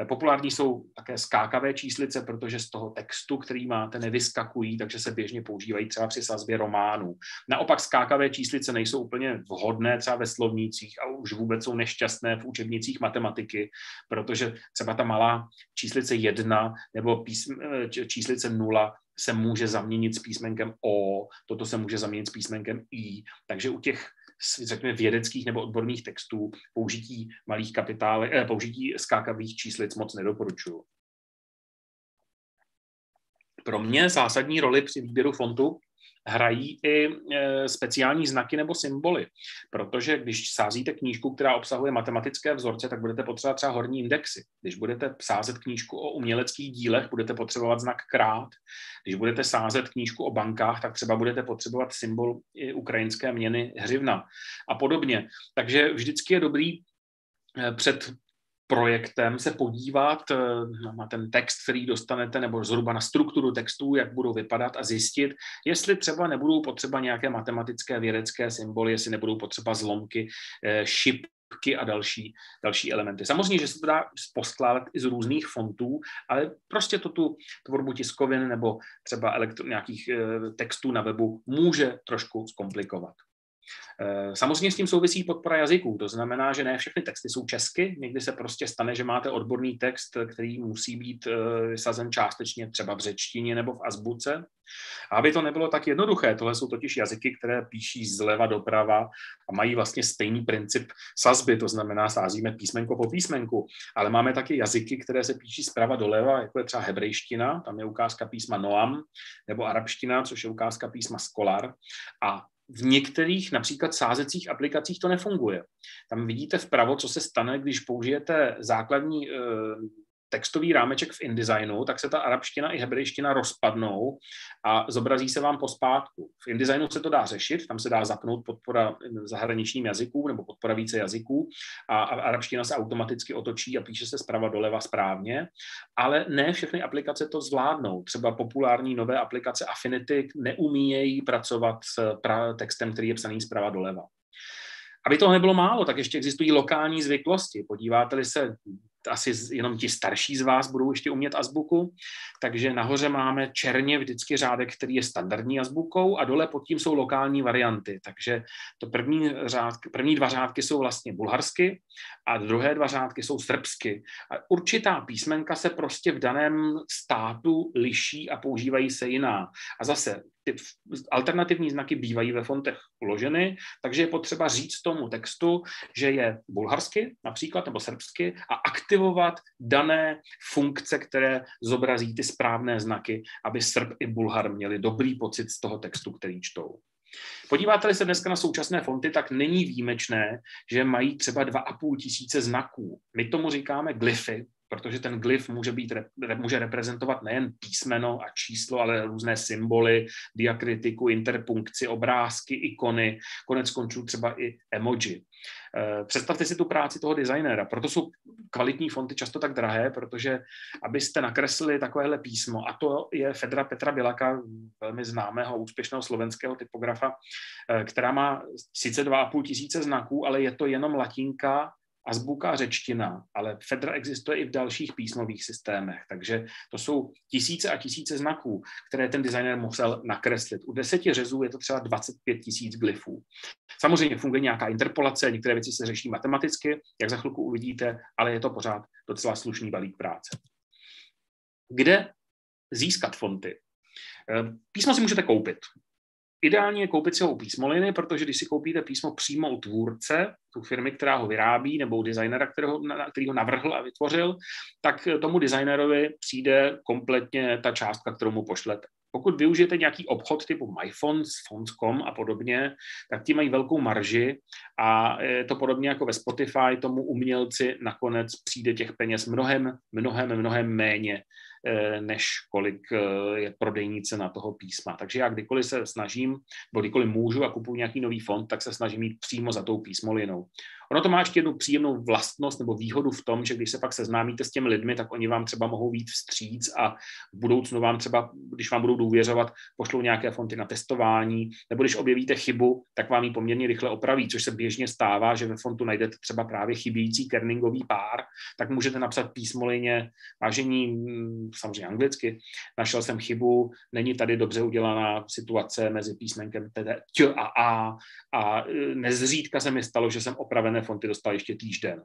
Eh, populární jsou také skákavé číslice, protože z toho textu, který máte, nevyskakují, takže se běžně používají třeba při sazbě románů. Naopak skákavé číslice nejsou úplně vhodné třeba ve slovnících a už vůbec jsou nešťastné v učebnicích matematiky, protože třeba ta malá číslice jedna nebo písm, eh, číslice nula se může zaměnit s písmenkem O, toto se může zaměnit s písmenkem I, takže u těch řekněme, vědeckých nebo odborných textů použití malých kapitálek, eh, použití skákavých číslic moc nedoporučuju. Pro mě zásadní roli při výběru fontu hrají i e, speciální znaky nebo symboly, protože když sázíte knížku, která obsahuje matematické vzorce, tak budete potřebovat třeba horní indexy. Když budete sázet knížku o uměleckých dílech, budete potřebovat znak krát. Když budete sázet knížku o bankách, tak třeba budete potřebovat symbol i ukrajinské měny hřivna a podobně. Takže vždycky je dobrý e, před projektem se podívat eh, na ten text, který dostanete, nebo zhruba na strukturu textů, jak budou vypadat a zjistit, jestli třeba nebudou potřeba nějaké matematické vědecké symboly, jestli nebudou potřeba zlomky, eh, šipky a další, další elementy. Samozřejmě, že se to dá poskládat i z různých fontů, ale prostě to tu tvorbu tiskovin nebo třeba elektro, nějakých eh, textů na webu může trošku zkomplikovat. Eh, samozřejmě s tím souvisí podpora jazyků, to znamená, že ne všechny texty jsou česky, někdy se prostě stane, že máte odborný text, který musí být eh, vysazen částečně třeba v řečtině nebo v azbuce. A aby to nebylo tak jednoduché, tohle jsou totiž jazyky, které píší zleva doprava a mají vlastně stejný princip sazby, to znamená sázíme písmenko po písmenku, ale máme taky jazyky, které se píší zprava doleva, jako je třeba hebrejština, tam je ukázka písma Noam, nebo arabština, což je ukázka písma Skolar. A v některých například sázecích aplikacích to nefunguje. Tam vidíte vpravo, co se stane, když použijete základní eh, textový rámeček v InDesignu, tak se ta arabština i hebrejština rozpadnou a zobrazí se vám pospátku. V InDesignu se to dá řešit, tam se dá zapnout podpora zahraničním jazyků nebo podpora více jazyků a, a arabština se automaticky otočí a píše se zprava doleva správně, ale ne všechny aplikace to zvládnou. Třeba populární nové aplikace Affinity neumíjejí pracovat s pra- textem, který je psaný zprava doleva. Aby toho nebylo málo, tak ještě existují lokální zvyklosti. Podíváte-li se asi jenom ti starší z vás budou ještě umět azbuku, takže nahoře máme černě vždycky řádek, který je standardní azbukou a dole pod tím jsou lokální varianty. Takže to první, řád, první dva řádky jsou vlastně bulharsky a druhé dva řádky jsou srbsky. A určitá písmenka se prostě v daném státu liší a používají se jiná. A zase ty alternativní znaky bývají ve fontech uloženy, takže je potřeba říct tomu textu, že je bulharsky například nebo srbsky a aktivovat dané funkce, které zobrazí ty správné znaky, aby Srb i Bulhar měli dobrý pocit z toho textu, který čtou. Podíváte-li se dneska na současné fonty, tak není výjimečné, že mají třeba 2,5 tisíce znaků. My tomu říkáme glyfy, protože ten glyf může, být, může reprezentovat nejen písmeno a číslo, ale různé symboly, diakritiku, interpunkci, obrázky, ikony, konec končů třeba i emoji. Eh, představte si tu práci toho designéra, proto jsou kvalitní fonty často tak drahé, protože abyste nakreslili takovéhle písmo, a to je Fedra Petra Bilaka, velmi známého úspěšného slovenského typografa, eh, která má sice 2,5 tisíce znaků, ale je to jenom latinka azbuka řečtina, ale Fedra existuje i v dalších písmových systémech, takže to jsou tisíce a tisíce znaků, které ten designer musel nakreslit. U deseti řezů je to třeba 25 tisíc glyfů. Samozřejmě funguje nějaká interpolace, některé věci se řeší matematicky, jak za chvilku uvidíte, ale je to pořád docela slušný balík práce. Kde získat fonty? Eh, písmo si můžete koupit. Ideálně je koupit si ho u písmoliny, protože když si koupíte písmo přímo u tvůrce, tu firmy, která ho vyrábí, nebo u designera, kterého, který ho navrhl a vytvořil, tak tomu designerovi přijde kompletně ta částka, kterou mu pošlete. Pokud využijete nějaký obchod typu MyFonts, Fonts.com a podobně, tak ti mají velkou marži a je to podobně jako ve Spotify, tomu umělci nakonec přijde těch peněz mnohem, mnohem, mnohem méně Eh, než kolik eh, je prodejní cena toho písma. Takže já kdykoliv se snažím, nebo kdykoliv můžu a kupuji nějaký nový fond, tak se snažím mít přímo za tou písmolinou. Ono to má ještě jednu příjemnou vlastnost nebo výhodu v tom, že když se pak seznámíte s těmi lidmi, tak oni vám třeba mohou víc vstříc a v budoucnu vám třeba, když vám budou důvěřovat, pošlou nějaké fonty na testování, nebo když objevíte chybu, tak vám ji poměrně rychle opraví, což se běžně stává, že ve fontu najdete třeba právě chybějící kerningový pár, tak můžete napsat písmolině, vážení, mm, samozřejmě anglicky, našel jsem chybu, není tady dobře udělaná situace mezi písmenkem t a a a e, nezřídka se mi stalo, že jsem opravené fonty dostal ještě týžden.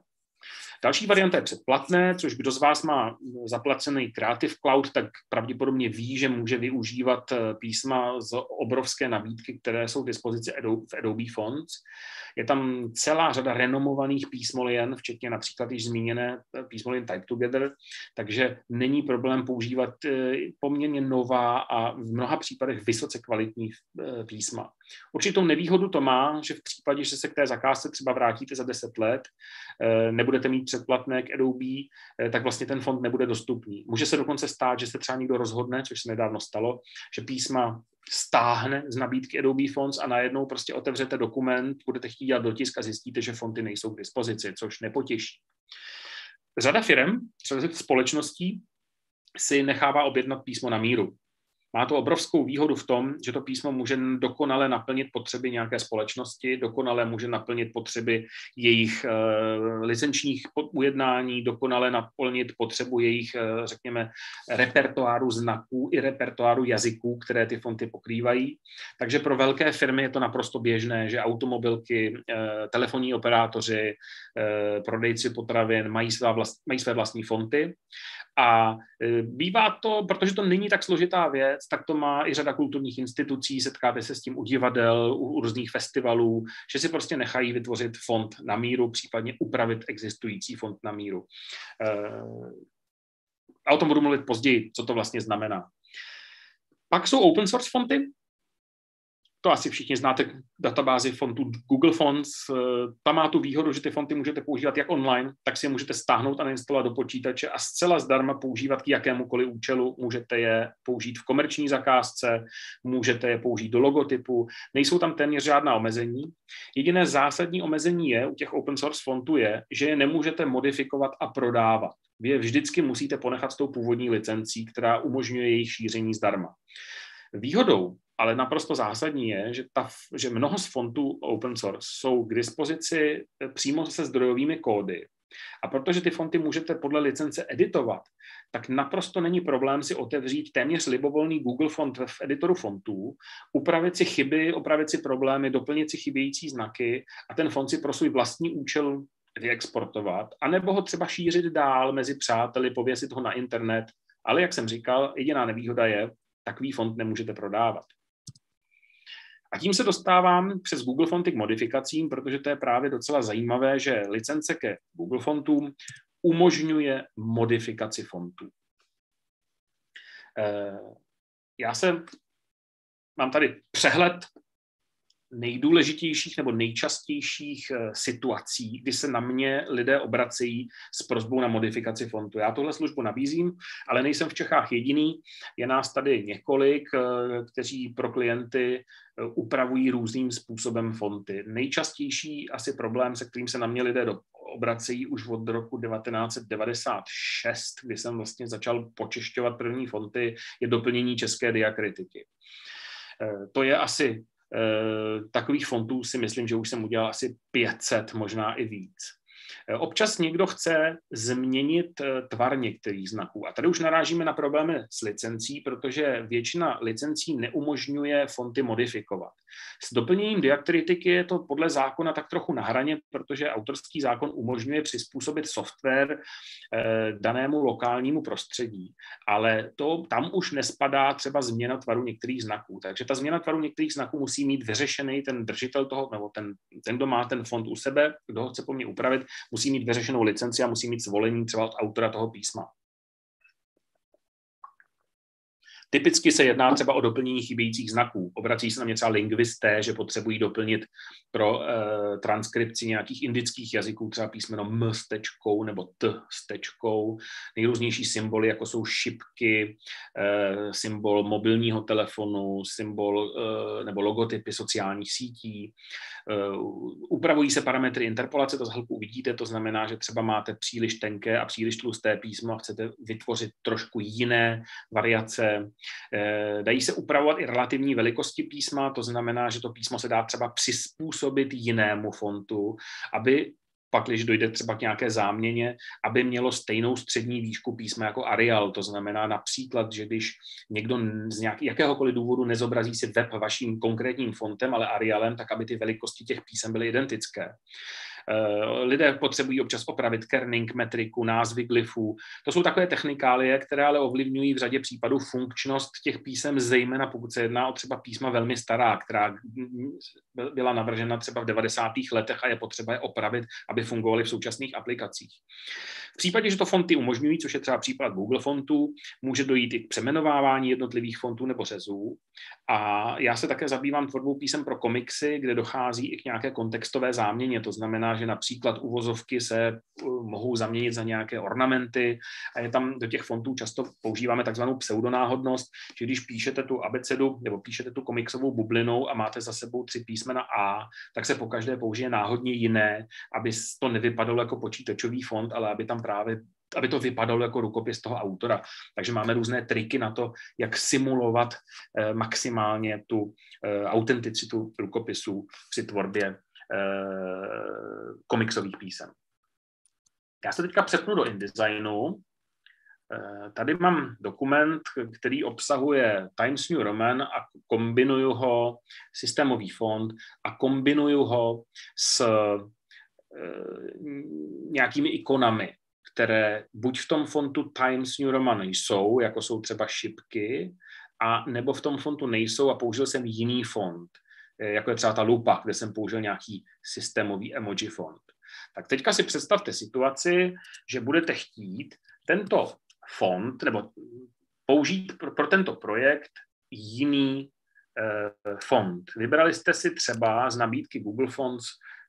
Další varianta je předplatné, což kdo z vás má zaplacený Creative Cloud, tak pravděpodobně ví, že může využívat eh, písma z obrovské nabídky, které jsou k dispozici v Adobe Fonts. Je tam celá řada renomovaných písmolien, včetně například již zmíněné eh, písmolien Type Together, takže není problém používat eh, poměrně nová a v mnoha případech vysoce kvalitní písma. Určitou nevýhodu to má, že v případě, že se k té zakázce třeba vrátíte za 10 let, nebudete mít předplatné k Adobe, eh, tak vlastně ten fond nebude dostupný. Může se dokonce stát, že se třeba někdo rozhodne, což se nedávno stalo, že písma stáhne z nabídky Adobe Fonts a najednou prostě otevřete dokument, budete chtít dělat dotisk a zjistíte, že fonty nejsou k dispozici, což nepotěší. Řada firm, řada společností si nechává objednat písmo na míru. Má to obrovskou výhodu v tom, že to písmo může dokonale naplnit potřeby nějaké společnosti, dokonale může naplnit potřeby jejich uh, licenčních ujednání, dokonale naplnit potřebu jejich, uh, řekněme, repertoáru znaků i repertoáru jazyků, které ty fonty pokrývají. Takže pro velké firmy je to naprosto běžné, že automobilky, uh, telefonní operátoři, prodejci potravin mají, svá vlast, mají své vlastní fonty a e, bývá to, protože to není tak složitá věc, tak to má i řada kulturních institucí, setkáte se s tím u divadel, u, různých festivalů, že si prostě nechají vytvořit fond na míru, případně upravit existující fond na míru. E, a o tom budu mluvit později, co to vlastně znamená. Pak jsou open source fonty, to asi všichni znáte databázi fontů Google Fonts. Eh, ta má tu výhodu, že ty fonty můžete používat jak online, tak si je můžete stáhnout a nainstalovat do počítače a zcela zdarma používat k jakémukoliv účelu. Můžete je použít v komerční zakázce, můžete je použít do logotypu. Nejsou tam téměř žádná omezení. Jediné zásadní omezení je u těch open source fontů je, že je nemůžete modifikovat a prodávat. Vy je vždycky musíte ponechat s tou původní licencí, která umožňuje jejich šíření zdarma. Výhodou ale naprosto zásadní je, že, ta, že mnoho z fontů open source jsou k dispozici eh, přímo se zdrojovými kódy. A protože ty fonty můžete podle licence editovat, tak naprosto není problém si otevřít téměř libovolný Google font v editoru fontů, upravit si chyby, opravit si problémy, doplnit si chybějící znaky a ten font si pro svůj vlastní účel vyexportovat, anebo ho třeba šířit dál mezi přáteli, pověsit ho na internet. Ale jak jsem říkal, jediná nevýhoda je, takový font nemůžete prodávat. A tím se dostávám přes Google Fonty k modifikacím, protože to je právě docela zajímavé, že licence ke Google Fontům umožňuje modifikaci fontů. Eh, já se mám tady přehled nejdůležitějších nebo nejčastějších eh, situací, kdy se na mě lidé obracejí s prozbou na modifikaci fontu. Já tuhle službu nabízím, ale nejsem v Čechách jediný. Je nás tady několik, eh, kteří pro klienty eh, upravují různým způsobem fonty. Nejčastější asi problém, se kterým se na mě lidé do, obracejí už od roku 1996, kdy jsem vlastně začal počešťovat první fonty, je doplnění české diakritiky. To je asi takových fontů si myslím, že už jsem udělal asi 500, možná i víc. Eh, občas někdo chce změnit eh, tvar některých znaků. A tady už narážíme na problémy s licencí, protože většina licencí neumožňuje fonty modifikovat. S doplněním diakritiky je to podle zákona tak trochu na hraně, protože autorský zákon umožňuje přizpůsobit software eh, danému lokálnímu prostředí. Ale to tam už nespadá třeba změna tvaru některých znaků. Takže ta změna tvaru některých znaků musí mít vyřešený ten držitel toho, nebo ten, ten kdo má ten fond u sebe, kdo ho chce po mně upravit, musí mít vyřešenou licenci a musí mít svolení třeba od autora toho písma. Typicky se jedná třeba o doplnění chybějících znaků. Obrací se na mě třeba lingvisté, že potřebují doplnit pro e, transkripci nějakých indických jazyků třeba písmeno M s tečkou nebo T s tečkou. Nejrůznější symboly, jako jsou šipky, e, symbol mobilního telefonu, symbol e, nebo logotypy sociálních sítí. E, upravují se parametry interpolace, to z hĺbku uvidíte, to znamená, že třeba máte příliš tenké a příliš tlusté písmo a chcete vytvořit trošku jiné variace. Eh, dají se upravovat i relativní velikosti písma, to znamená, že to písmo se dá třeba přizpůsobit jinému fontu, aby pak, když dojde třeba k nějaké záměně, aby mělo stejnou střední výšku písma jako Arial. To znamená například, že když někdo z nějak, jakéhokoliv důvodu nezobrazí si web vaším konkrétním fontem, ale Arialem, tak aby ty velikosti těch písem byly identické. Eh, lidé potřebují občas opravit kerning, metriku, názvy glyfů. To jsou takové technikálie, které ale ovlivňují v řadě případů funkčnost těch písem, zejména pokud se jedná o třeba písma velmi stará, která byla navržena třeba v 90. letech a je potřeba je opravit, aby fungovaly v současných aplikacích. V případě, že to fonty umožňují, což je třeba případ Google fontů, může dojít i k přemenovávání jednotlivých fontů nebo řezů. A já se také zabývám tvorbou písem pro komiksy, kde dochází i k nějaké kontextové záměně. To znamená, že například uvozovky se uh, mohou zaměnit za nějaké ornamenty a je tam do těch fontů často používáme takzvanou pseudonáhodnost, že když píšete tu abecedu nebo píšete tu komiksovou bublinou a máte za sebou tři písmena A, tak se po každé použije náhodně jiné, aby to nevypadalo jako počítačový font, ale aby tam právě aby to vypadalo jako rukopis toho autora. Takže máme různé triky na to, jak simulovat eh, maximálně tu eh, autenticitu rukopisů při tvorbě Eh, komiksových písem. Já se teďka přepnu do InDesignu. Eh, tady mám dokument, který obsahuje Times New Roman a kombinuju ho, systémový fond, a kombinuju ho s eh, nějakými ikonami, které buď v tom fontu Times New Roman jsou, jako jsou třeba šipky, a nebo v tom fontu nejsou a použil jsem jiný font. Eh, jako je třeba ta lupa, kde jsem použil nějaký systémový emoji font. Tak teďka si představte situaci, že budete chtít tento font nebo použít pro, pro tento projekt jiný eh, font. Vybrali jste si třeba z nabídky Google Fonts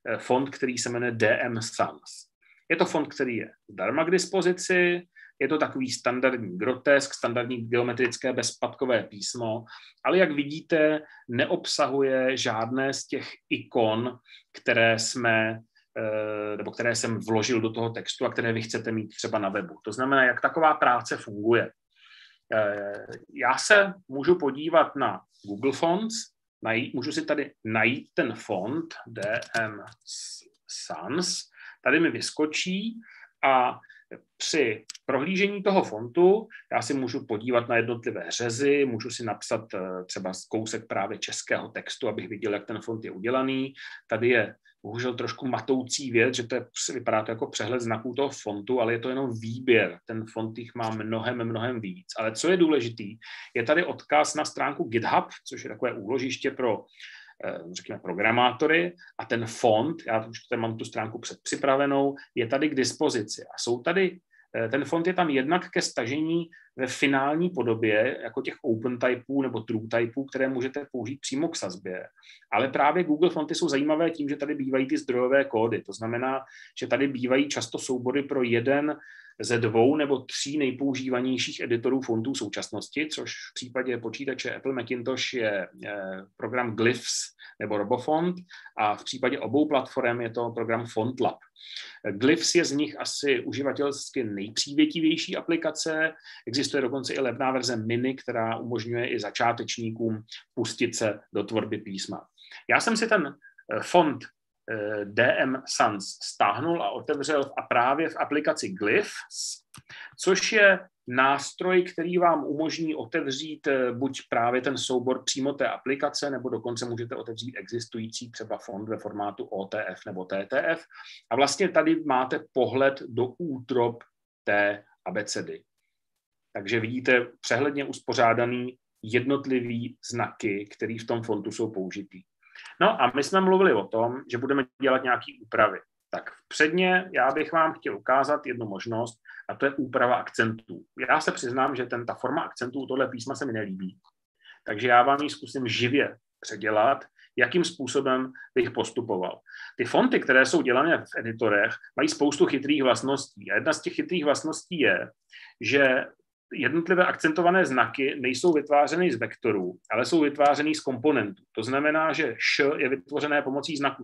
eh, font, který se jmenuje DM Sans. Je to font, který je zdarma k dispozici, je to takový standardní grotesk, standardní geometrické bezpadkové písmo, ale jak vidíte, neobsahuje žádné z těch ikon, které jsme eh, nebo které jsem vložil do toho textu a které vy chcete mít třeba na webu. To znamená, jak taková práce funguje. Eh, já se můžu podívat na Google Fonts, najít, můžu si tady najít ten font DM Sans, tady mi vyskočí a při prohlížení toho fontu já si můžu podívat na jednotlivé řezy, můžu si napsat eh, třeba kousek právě českého textu, abych viděl, jak ten font je udělaný. Tady je bohužel trošku matoucí věc, že to je, vypadá to jako přehled znaků toho fontu, ale je to jenom výběr. Ten font jich má mnohem, mnohem víc. Ale co je důležitý, je tady odkaz na stránku GitHub, což je takové úložiště pro řekněme, programátory a ten font, já už tady mám tu stránku předpřipravenou, je tady k dispozici. A jsou tady, eh, ten font je tam jednak ke stažení ve finální podobě, jako těch open typeů nebo true typeů, které můžete použít přímo k sazbě. Ale právě Google fonty jsou zajímavé tím, že tady bývají ty zdrojové kódy. To znamená, že tady bývají často soubory pro jeden ze dvou nebo tří nejpoužívanějších editorů fontů současnosti, což v případě počítače Apple Macintosh je program Glyphs nebo Robofont a v případě obou platform je to program FontLab. Glyphs je z nich asi uživatelsky nejpřívětivější aplikace. Existuje dokonce i levná verze Mini, která umožňuje i začátečníkům pustit se do tvorby písma. Já jsem si ten eh, font Eh, DM Sans stáhnul a otevřel a právě v aplikaci Glyphs, což je nástroj, který vám umožní otevřít eh, buď právě ten soubor přímo té aplikace, nebo dokonce můžete otevřít existující třeba fond ve formátu OTF nebo TTF. A vlastně tady máte pohled do útrop té abecedy. Takže vidíte přehledně uspořádaný jednotlivý znaky, které v tom fontu jsou použitý. No a my jsme mluvili o tom, že budeme dělat nějaké úpravy. Tak předně já bych vám chtěl ukázat jednu možnost, a to je úprava akcentů. Já se přiznám, že ten, ta forma akcentů tohle písma se mi nelíbí. Takže já vám ji zkusím živě předělat, jakým způsobem bych postupoval. Ty fonty, které jsou dělané v editorech, mají spoustu chytrých vlastností. A jedna z těch chytrých vlastností je, že jednotlivé akcentované znaky nejsou vytvářeny z vektorů, ale jsou vytvářeny z komponentů. To znamená, že š je vytvořené pomocí znaku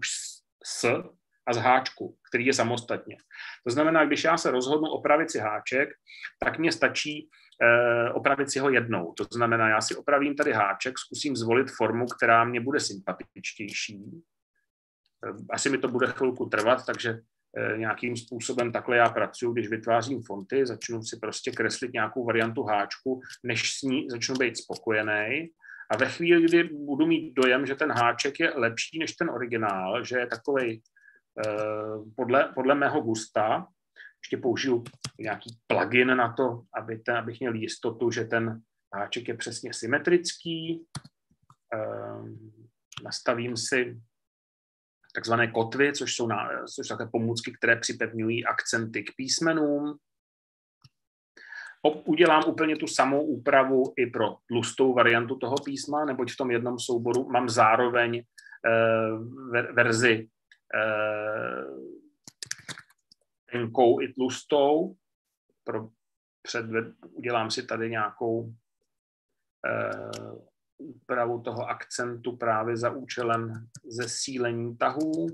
s a z háčku, který je samostatně. To znamená, když já se rozhodnu opravit si háček, tak mě stačí eh, opravit si ho jednou. To znamená, já si opravím tady háček, zkusím zvolit formu, která mě bude sympatičtější. Eh, asi mi to bude chvilku trvat, takže nějakým způsobem takhle já pracuji, když vytvářím fonty, začnu si prostě kreslit nějakou variantu háčku, než s ní začnu být spokojený. A ve chvíli, kdy budu mít dojem, že ten háček je lepší než ten originál, že je takový Eh, podle, podle mého gusta, ještě použiju nějaký plugin na to, aby ten, abych měl jistotu, že ten háček je přesně symetrický. Eh, nastavím si takzvané kotvy, což jsou, na, což jsou také pomůcky, které připevňují akcenty k písmenům. Udělám úplně tu samou úpravu i pro tlustou variantu toho písma, neboť v tom jednom souboru mám zároveň eh, verzi Eh, tenkou i tlustou. Pro, před, udělám si tady nějakou eh, úpravu toho akcentu právě za účelem zesílení tahů.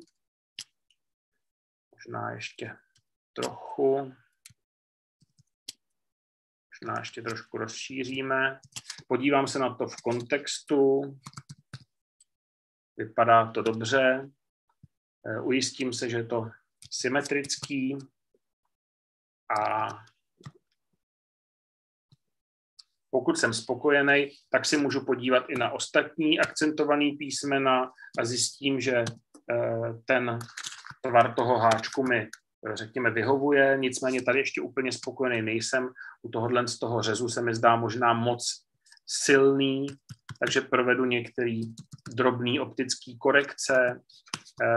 Možná ještě trochu. Možná ještě trošku rozšíříme. Podívám se na to v kontextu. Vypadá to dobře. Eh, ujistím se, že je to symetrický a pokud jsem spokojený, tak si můžu podívat i na ostatní akcentované písmena a zjistím, že eh, ten tvar toho háčku mi, eh, řekněme, vyhovuje, nicméně tady ještě úplně spokojený nejsem. U tohohle z toho řezu se mi zdá možná moc silný, takže provedu některé drobné optické korekce,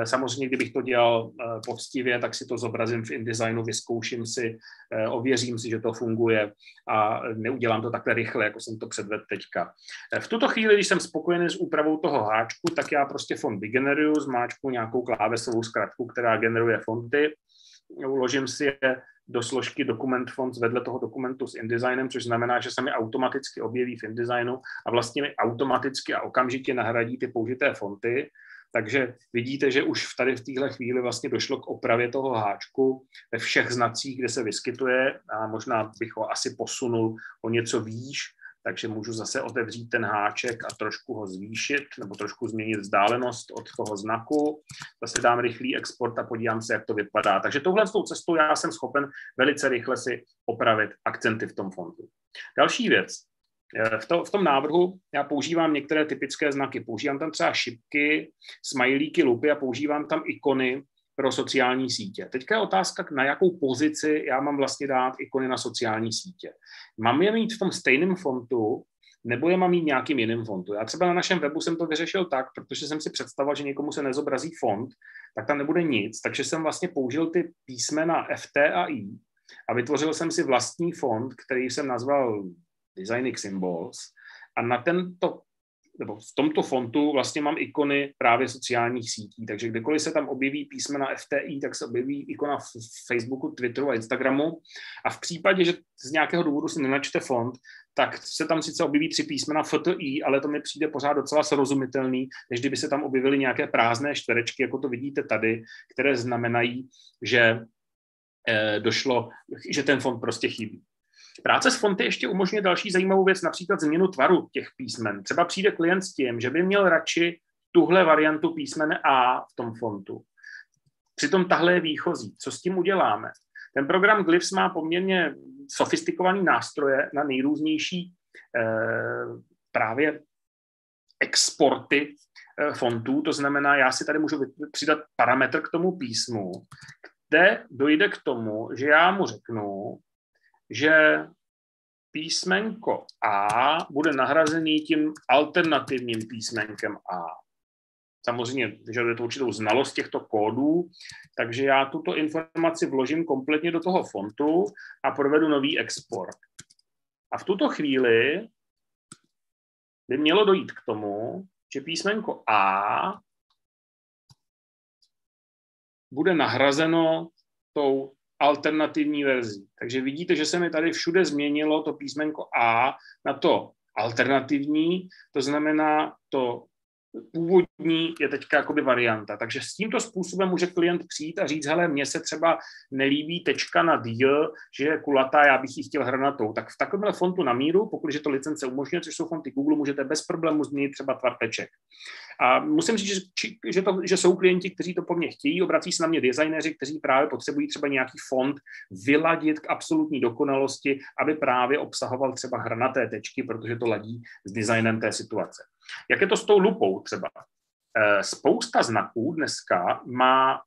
samozřejmě, kdybych to dělal eh, poctivě, tak si to zobrazím v InDesignu, vyzkouším si, eh, ověřím si, že to funguje a neudělám to takhle rychle, jako jsem to předvedl teďka. V tuto chvíli, když jsem spokojený s úpravou toho háčku, tak já prostě font vygeneruju, zmáčku nějakou klávesovou zkratku, která generuje fonty, uložím si je do složky dokument fonts vedle toho dokumentu s InDesignem, což znamená, že se mi automaticky objeví v InDesignu a vlastně mi automaticky a okamžitě nahradí ty použité fonty takže vidíte, že už tady v téhle chvíli vlastně došlo k opravě toho háčku ve všech znacích, kde se vyskytuje a možná bych ho asi posunul o něco výš, takže můžu zase otevřít ten háček a trošku ho zvýšit nebo trošku změnit vzdálenost od toho znaku. Zase dám rychlý export a podívám se, jak to vypadá. Takže touhle tou cestou já jsem schopen velice rychle si opravit akcenty v tom fontu. Další věc, v, to, v tom návrhu já používám některé typické znaky. Používám tam třeba šipky, smajlíky, lupy a používám tam ikony pro sociální sítě. Teďka je otázka, na jakou pozici já mám vlastně dát ikony na sociální sítě. Mám je mít v tom stejném fontu, nebo je mám mít nějakým jiným fontu. Já třeba na našem webu jsem to vyřešil tak, protože jsem si představoval, že někomu se nezobrazí font, tak tam nebude nic, takže jsem vlastně použil ty písmena FT a I a vytvořil jsem si vlastní font, který jsem nazval Designing Symbols. A na tento nebo v tomto fontu vlastně mám ikony právě sociálních sítí, takže kdekoliv se tam objeví písmena FTI, tak se objeví ikona v Facebooku, Twitteru a Instagramu a v případě, že z nějakého důvodu si nenačte font, tak se tam sice objeví tři písmena FTI, ale to mi přijde pořád docela srozumitelný, než kdyby se tam objevily nějaké prázdné čtverečky, jako to vidíte tady, které znamenají, že eh, došlo, že ten fond prostě chybí. Práce s fonty ještě umožňuje další zajímavou věc, například změnu tvaru těch písmen. Třeba přijde klient s tím, že by měl radši tuhle variantu písmene A v tom fontu. Přitom tahle je výchozí. Co s tím uděláme? Ten program Glyphs má poměrně sofistikovaný nástroje na nejrůznější eh, právě exporty eh, fontů. To znamená, já si tady můžu přidat parametr k tomu písmu, kde dojde k tomu, že já mu řeknu, že písmenko A bude nahrazený tím alternativním písmenkem A. samozřejmě vyžaduje to určitou znalost těchto kódů, takže já tuto informaci vložím kompletně do toho fontu a provedu nový export. A v tuto chvíli by mělo dojít k tomu, že písmenko A bude nahrazeno tou alternativní verzí. Takže vidíte, že se mi tady všude změnilo to písmenko A na to alternativní, to znamená to původní je teďka jakoby varianta. Takže s tímto způsobem může klient přijít a říct, hele, mně se třeba nelíbí tečka na deal, že je kulatá, já bych ji chtěl hranatou. Tak v takovémhle fontu na míru, pokud je to licence umožňuje, což jsou fonty Google, můžete bez problému změnit třeba tvar teček. A musím říct, že, že, to, že jsou klienti, kteří to po mně chtějí, obrací se na mě designéři, kteří právě potřebují třeba nějaký fond vyladit k absolutní dokonalosti, aby právě obsahoval třeba hranaté tečky, protože to ladí s designem té situace. Jak je to s tou lupou třeba? Eh, spousta znaků dneska má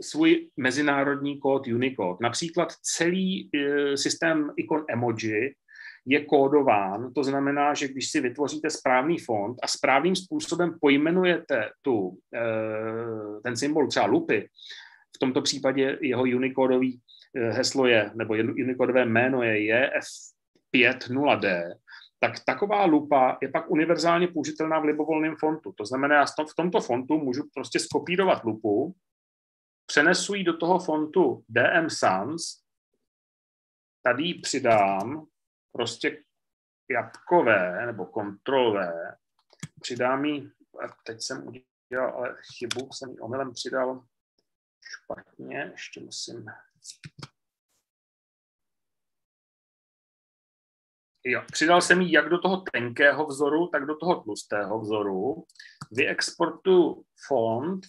svůj mezinárodní kód Unicode. Například celý eh, systém ikon emoji je kódován, to znamená, že když si vytvoříte správný fond a správným způsobem pojmenujete tu, eh, ten symbol třeba lupy, v tomto případě jeho unicodový heslo je, nebo unicodové jméno je EF50D, tak taková lupa je pak univerzálně použitelná v libovolném fontu. To znamená, já v tomto fontu můžu prostě skopírovat lupu, přenesu ji do toho fontu DM Sans, tady ji přidám prostě jabkové nebo kontrolové, přidám ji, teď jsem udělal ale chybu, jsem ji omylem přidal špatně, ještě musím Jo, přidal jsem ji jak do toho tenkého vzoru, tak do toho tlustého vzoru. Vyexportuju font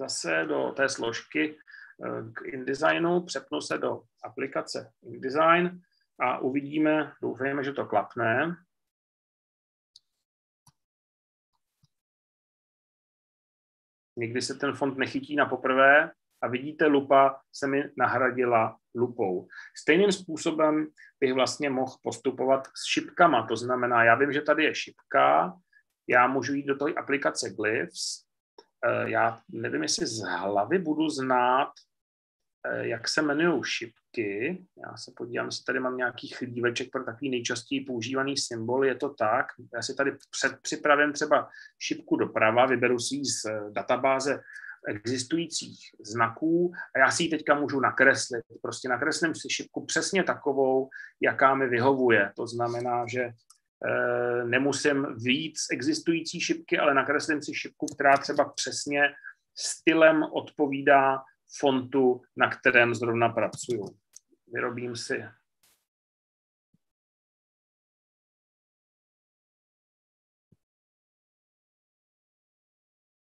zase do té složky eh, k InDesignu, přepnu se do aplikace InDesign a uvidíme, doufejme, že to klapne. Někdy se ten font nechytí na poprvé a vidíte, lupa se mi nahradila lupou. Stejným způsobem bych vlastně mohl postupovat s šipkama. To znamená, já vím, že tady je šipka, já můžu jít do té aplikace Glyphs, eh, já nevím, jestli z hlavy budu znát, eh, jak se jmenují šipky. Já se podívám, jestli tady mám nějaký chlíveček pro takový nejčastěji používaný symbol. Je to tak. Já si tady předpřipravím třeba šipku doprava, vyberu si ji z eh, databáze existujících znaků a já si ji teďka můžu nakreslit. Prostě nakreslím si šipku přesně takovou, jaká mi vyhovuje. To znamená, že e, nemusím víc existující šipky, ale nakreslím si šipku, která třeba přesně stylem odpovídá fontu, na kterém zrovna pracuju. Vyrobím si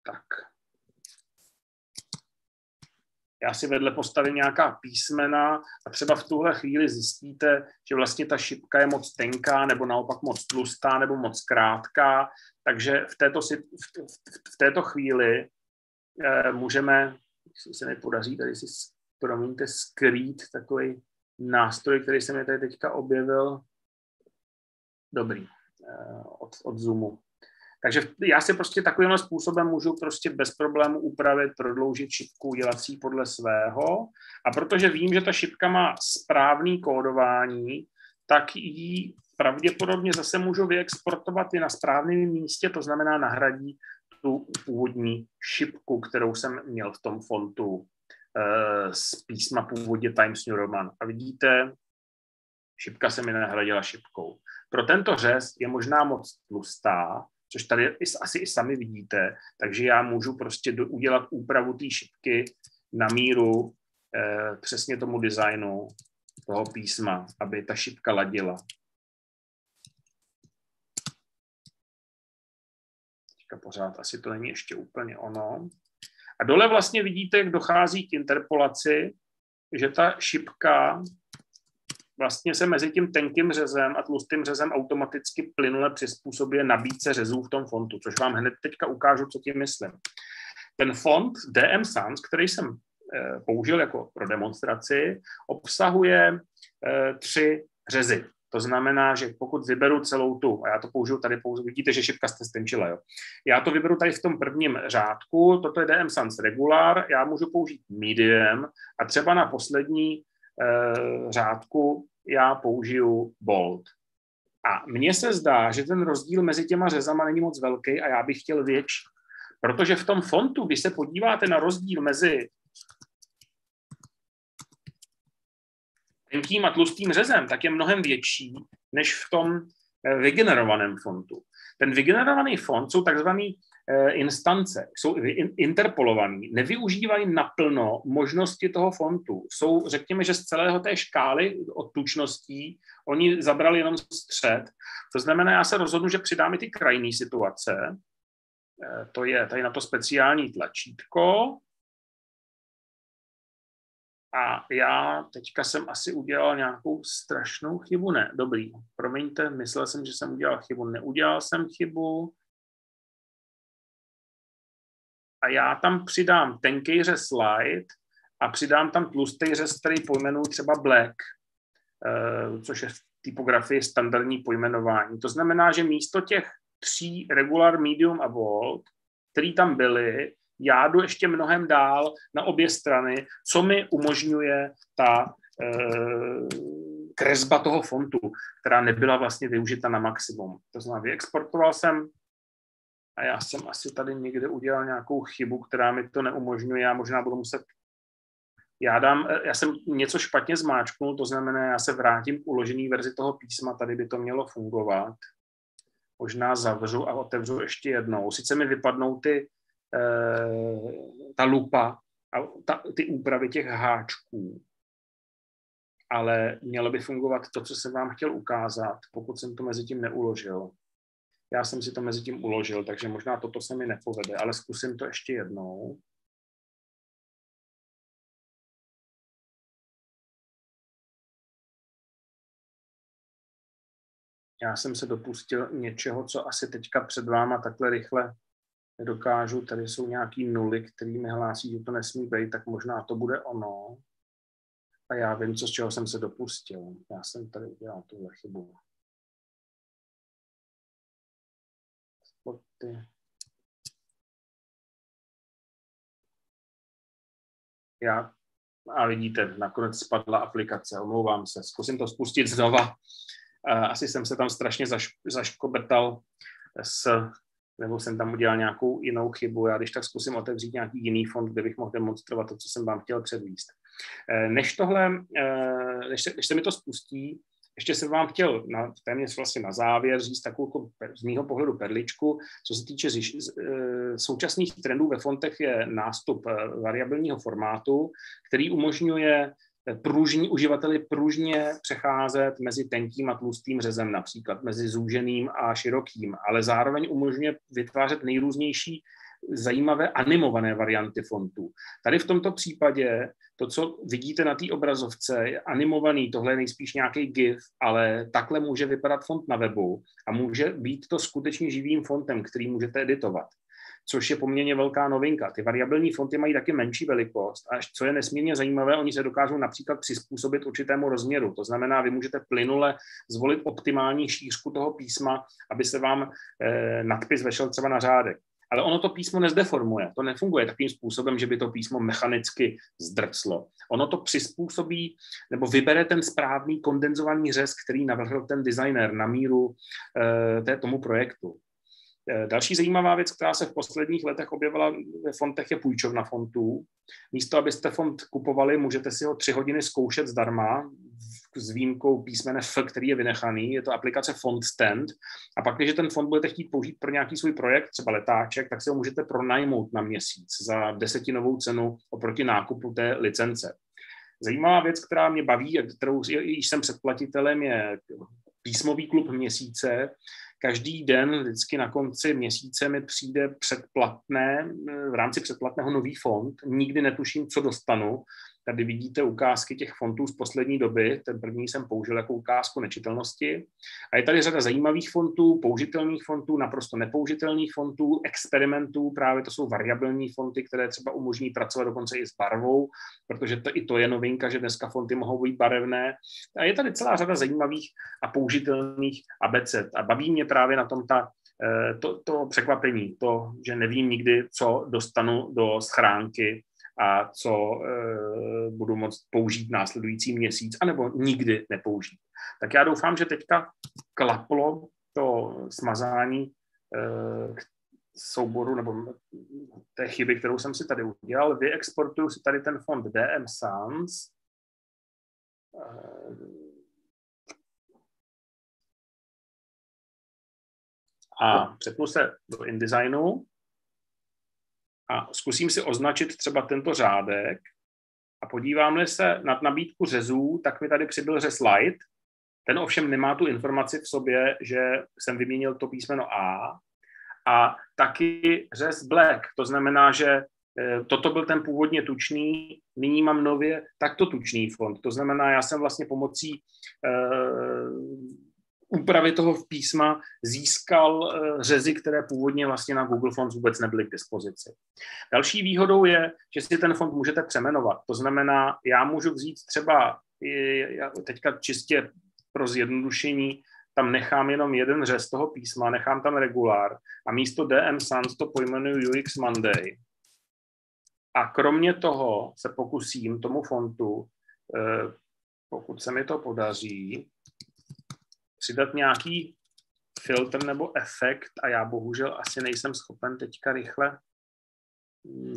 tak já si vedle postavím nějaká písmena a třeba v tuhle chvíli zjistíte, že vlastně ta šipka je moc tenká nebo naopak moc tlustá nebo moc krátká, takže v této, v, v této chvíli eh, můžeme, jestli se nepodaří, tady si promiňte, skrýt takový nástroj, který se mi tady teďka objevil. Dobrý, eh, od, od Zoomu. Takže já si prostě takovým způsobem můžu prostě bez problému upravit, prodloužit šipku, udělat si podle svého. A protože vím, že ta šipka má správný kódování, tak ji pravděpodobně zase můžu vyexportovat i na správném místě, to znamená nahradí tu původní šipku, kterou jsem měl v tom fontu e, z písma původně Times New Roman. A vidíte, šipka se mi nahradila šipkou. Pro tento řez je možná moc tlustá, což tady asi i sami vidíte, takže já můžu prostě do, udělat úpravu té šipky na míru eh, přesně tomu designu toho písma, aby ta šipka ladila. Teďka pořád asi to není ještě úplně ono. A dole vlastně vidíte, jak dochází k interpolaci, že ta šipka vlastně se mezi tím tenkým řezem a tlustým řezem automaticky plynule přizpůsobuje nabídce řezů v tom fontu, což vám hned teďka ukážu, co tím myslím. Ten font DM Sans, který jsem eh, použil jako pro demonstraci, obsahuje eh, tři řezy. To znamená, že pokud vyberu celou tu, a já to použiju tady pouze, vidíte, že šipka jste stenčila, jo. Já to vyberu tady v tom prvním řádku, toto je DM Sans Regular, já můžu použít medium a třeba na poslední řádku já použiju bold. A mně se zdá, že ten rozdíl mezi těma řezama není moc velký a já bych chtěl větší. Protože v tom fontu, když se podíváte na rozdíl mezi tenkým a tlustým řezem, tak je mnohem větší než v tom eh, vygenerovaném fontu. Ten vygenerovaný font jsou takzvané eh, instance, jsou interpolovaný, nevyužívají naplno možnosti toho fontu. Jsou, řekněme, že z celého té škály od tučností oni zabrali jenom střed. To znamená, já se rozhodnu, že přidám i ty krajní situace. Eh, to je tady na to speciální tlačítko. A já teďka jsem asi udělal nějakou strašnou chybu. Ne, dobrý, promiňte, myslel jsem, že jsem udělal chybu. Neudělal jsem chybu. A já tam přidám tenký řez slide a přidám tam tlustý řez, který pojmenuji třeba black, eh, což je v typografii standardní pojmenování. To znamená, že místo těch tří regular, medium a bold, který tam byly, já jdu ještě mnohem dál na obě strany, co mi umožňuje ta e, kresba toho fontu, která nebyla vlastně využita na maximum. To znamená, vyexportoval jsem a já jsem asi tady někde udělal nějakou chybu, která mi to neumožňuje. Já možná budu muset já, dám, já jsem něco špatně zmáčknul, to znamená, já se vrátím k uložený verzi toho písma, tady by to mělo fungovat. Možná zavřu a otevřu ještě jednou. Sice mi vypadnou ty, Eh, ta lupa a ta, ty úpravy těch háčků. Ale mělo by fungovat to, co jsem vám chtěl ukázat, pokud jsem to mezi tím neuložil. Já jsem si to mezi tím uložil, takže možná toto se mi nepovede, ale zkusím to ještě jednou. Já jsem se dopustil něčeho, co asi teďka před váma takhle rychle nedokážu, tady jsou nějaký nuly, který mi hlásí, že to nesmí být, tak možná to bude ono. A já vím, co z čeho jsem se dopustil. Já jsem tady udělal tuhle chybu. Sporty. Já, a vidíte, nakonec spadla aplikace, omlouvám se. Zkusím to spustit znova. Asi jsem se tam strašně zaš, zaškobrtal s nebo jsem tam udělal nějakou jinou chybu. Já když tak zkusím otevřít nějaký jiný fond, kde bych mohl demonstrovat to, co jsem vám chtěl předvíst. Eh, než tohle, eh, než se, než se mi to spustí, ještě jsem vám chtěl na, téměř vlastně na závěr říct takovou z mého pohledu perličku. Co se týče z, z, eh, současných trendů ve fontech je nástup variabilního formátu, který umožňuje pružní, uživateli pružně přecházet mezi tenkým a tlustým řezem, například mezi zúženým a širokým, ale zároveň umožňuje vytvářet nejrůznější zajímavé animované varianty fontů. Tady v tomto případě to, co vidíte na té obrazovce, je animovaný, tohle je nejspíš nějaký GIF, ale takhle může vypadat font na webu a může být to skutečně živým fontem, který můžete editovat což je poměrně velká novinka. Ty variabilní fonty mají taky menší velikost a co je nesmírně zajímavé, oni se dokážou například přizpůsobit určitému rozměru. To znamená, vy můžete plynule zvolit optimální šířku toho písma, aby se vám eh, nadpis vešel třeba na řádek. Ale ono to písmo nezdeformuje. To nefunguje takým způsobem, že by to písmo mechanicky zdrclo. Ono to přizpůsobí nebo vybere ten správný kondenzovaný řez, který navrhl ten designer na míru eh, té, tomu projektu. Eh, další zajímavá věc, která se v posledních letech objevila ve fontech, je půjčovna fontů. Místo, abyste font kupovali, můžete si ho tři hodiny zkoušet zdarma, s výjimkou písmene F, který je vynechaný. Je to aplikace Font Stand. A pak, když ten font budete chtít použít pro nějaký svůj projekt, třeba letáček, tak si ho můžete pronajmout na měsíc za desetinovou cenu oproti nákupu té licence. Zajímavá věc, která mě baví, kterou již jsem předplatitelem, je písmový klub měsíce, Každý den, vždycky na konci měsíce mi přijde předplatné, v rámci předplatného nový fond. Nikdy netuším, co dostanu, Tady vidíte ukázky těch fontů z poslední doby. Ten první jsem použil jako ukázku nečitelnosti. A je tady řada zajímavých fontů, použitelných fontů, naprosto nepoužitelných fontů, experimentů. Právě to jsou variabilní fonty, které třeba umožní pracovat dokonce i s barvou, protože to, i to je novinka, že dneska fonty mohou být barevné. A je tady celá řada zajímavých a použitelných abeced. A baví mě právě na tom ta Eh, to, to překvapení, to, že nevím nikdy, co dostanu do schránky a co e, budu moct použít následující měsíc, anebo nikdy nepoužít. Tak já doufám, že teďka klaplo to smazání e, souboru nebo té chyby, kterou jsem si tady udělal. Vyexportuju si tady ten fond DM Sans. E, a přepnu se do InDesignu a zkusím si označit třeba tento řádek a podívám se na nabídku řezů, tak mi tady přibyl řez light. Ten ovšem nemá tu informaci v sobě, že jsem vyměnil to písmeno A a taky řez black. To znamená, že eh, toto byl ten původně tučný, nyní mám nově takto tučný fond. To znamená, já jsem vlastně pomocí eh, úpravy toho písma získal eh, řezy, které původně vlastně na Google Fonts vůbec nebyly k dispozici. Další výhodou je, že si ten fond můžete přemenovat. To znamená, já můžu vzít třeba, teďka čistě pro zjednodušení, tam nechám jenom jeden řez toho písma, nechám tam regulár a místo DM Sans to pojmenuju UX Monday. A kromě toho se pokusím tomu fontu, eh, pokud se mi to podaří, přidat nějaký filtr nebo efekt a já bohužel asi nejsem schopen teďka rychle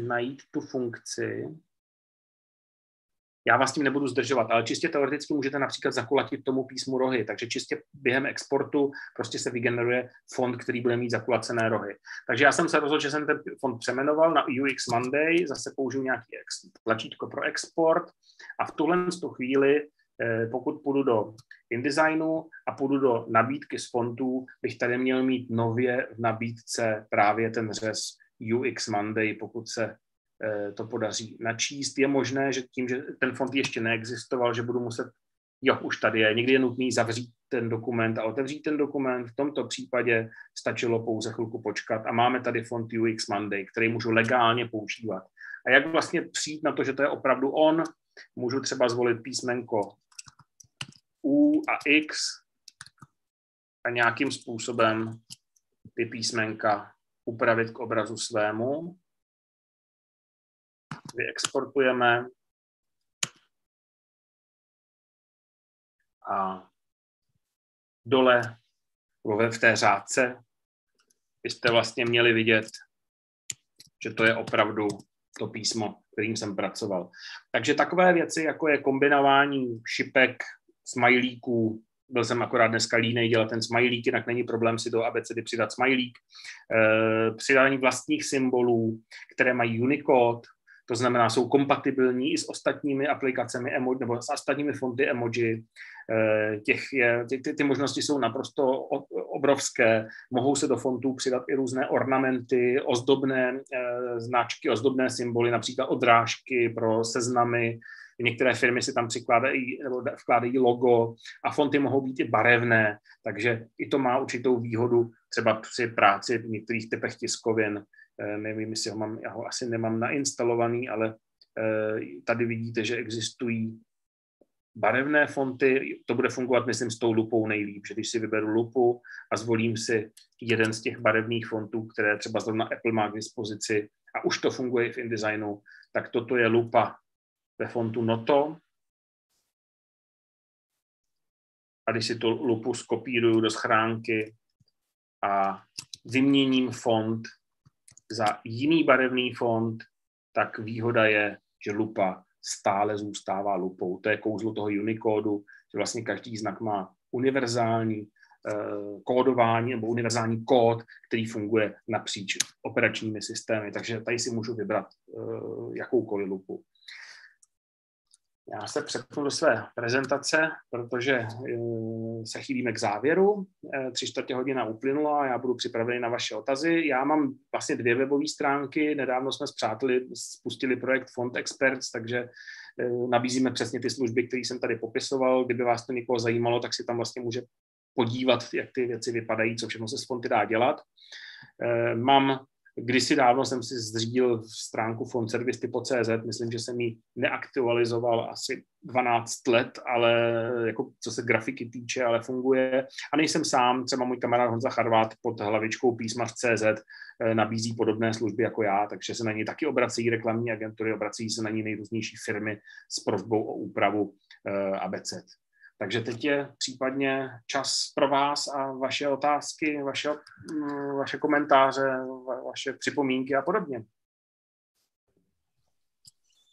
najít tu funkci. Já vás tím nebudu zdržovat, ale čistě teoreticky můžete například zakulatit tomu písmu rohy, takže čistě během exportu prostě se vygeneruje fond, který bude mít zakulacené rohy. Takže já jsem se rozhodl, že jsem ten fond přemenoval na UX Monday, zase použiju nějaký tlačítko pro export a v tuhle chvíli Eh, pokud půjdu do InDesignu a půjdu do nabídky z fontů, bych tady měl mít nově v nabídce právě ten řez UX Monday, pokud se eh, to podaří načíst. Je možné, že tím, že ten fond ještě neexistoval, že budu muset, jo, už tady je, někdy je nutný zavřít ten dokument a otevřít ten dokument. V tomto případě stačilo pouze chvilku počkat a máme tady fond UX Monday, který můžu legálně používat. A jak vlastně přijít na to, že to je opravdu on, můžu třeba zvolit písmenko u a X a nějakým způsobem ty písmenka upravit k obrazu svému. Vyexportujeme a dole v té řádce byste vlastně měli vidět, že to je opravdu to písmo, kterým jsem pracoval. Takže takové věci, jako je kombinování šipek smajlíků, byl jsem akorát dneska línej dělat ten smajlík, jinak není problém si do abecedy přidat smajlík, e, přidání vlastních symbolů, které mají Unicode, to znamená, jsou kompatibilní i s ostatními aplikacemi emo, nebo s ostatními fonty emoji. Eh, těch je, ty, ty, ty možnosti jsou naprosto obrovské. Mohou se do fontů přidat i různé ornamenty, ozdobné e, značky, ozdobné symboly, například odrážky pro seznamy, Některé firmy si tam přikládají nebo vkládají logo a fonty mohou být i barevné, takže i to má určitou výhodu třeba při práci v některých typech tiskovin. Eh, nevím, jestli ho mám, já ho asi nemám nainstalovaný, ale eh, tady vidíte, že existují barevné fonty, to bude fungovat, myslím, s tou lupou nejlíp, že když si vyberu lupu a zvolím si jeden z těch barevných fontů, které třeba zrovna Apple má k dispozici a už to funguje v InDesignu, tak toto je lupa ve fontu Noto. A když si tu lupu skopíruju do schránky a vyměním font za jiný barevný font, tak výhoda je, že lupa stále zůstává lupou. To je kouzlo toho Unicode, že vlastně každý znak má univerzální uh, kódování nebo univerzální kód, který funguje napříč operačními systémy. Takže tady si můžu vybrat uh, jakoukoliv lupu. Já se přepnu do své prezentace, protože eh, se chýlíme k závěru. Eh, tři čtvrtě hodina uplynula a já budu připravený na vaše otazy. Já mám vlastně dvě webové stránky. Nedávno jsme s přáteli spustili projekt Font Experts, takže eh, nabízíme přesně ty služby, které jsem tady popisoval. Kdyby vás to někoho zajímalo, tak si tam vlastně může podívat, jak ty věci vypadají, co všechno se s fonty dá dělat. Mám Kdysi dávno jsem si zřídil stránku fondservice.cz, myslím, že jsem ji neaktualizoval asi 12 let, ale jako co se grafiky týče, ale funguje. A nejsem sám, třeba můj kamarád Honza Charvát pod hlavičkou písmař.cz eh, nabízí podobné služby jako já, takže se na něj taky obrací reklamní agentury, obrací se na ní nejrůznější firmy s prosbou o úpravu eh, abeced. Takže teď je případně čas pro vás a vaše otázky, vaše, mm, vaše komentáře, vaše připomínky a podobně.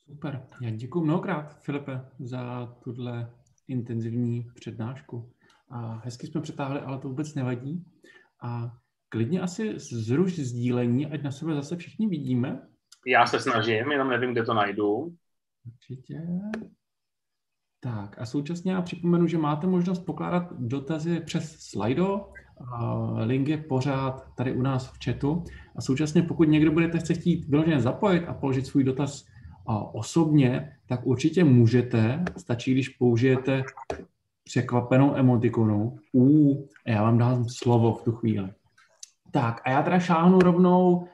Super. Já děkuji mnohokrát, Filipe, za tuhle intenzivní přednášku. A hezky jsme přetáhli, ale to vůbec nevadí. A klidně asi zruš sdílení, ať na sebe zase všichni vidíme. Já se snažím, jenom nevím, kde to najdu. Určitě. Tak a současně já připomenu, že máte možnost pokládat dotazy přes Slido. Link je pořád tady u nás v chatu. A současně pokud někdo budete chce chtít vyloženě zapojit a položit svůj dotaz osobně, tak určitě můžete. Stačí, když použijete překvapenou emotikonu. U, já vám dám slovo v tu chvíli. Tak a já teda šáhnu rovnou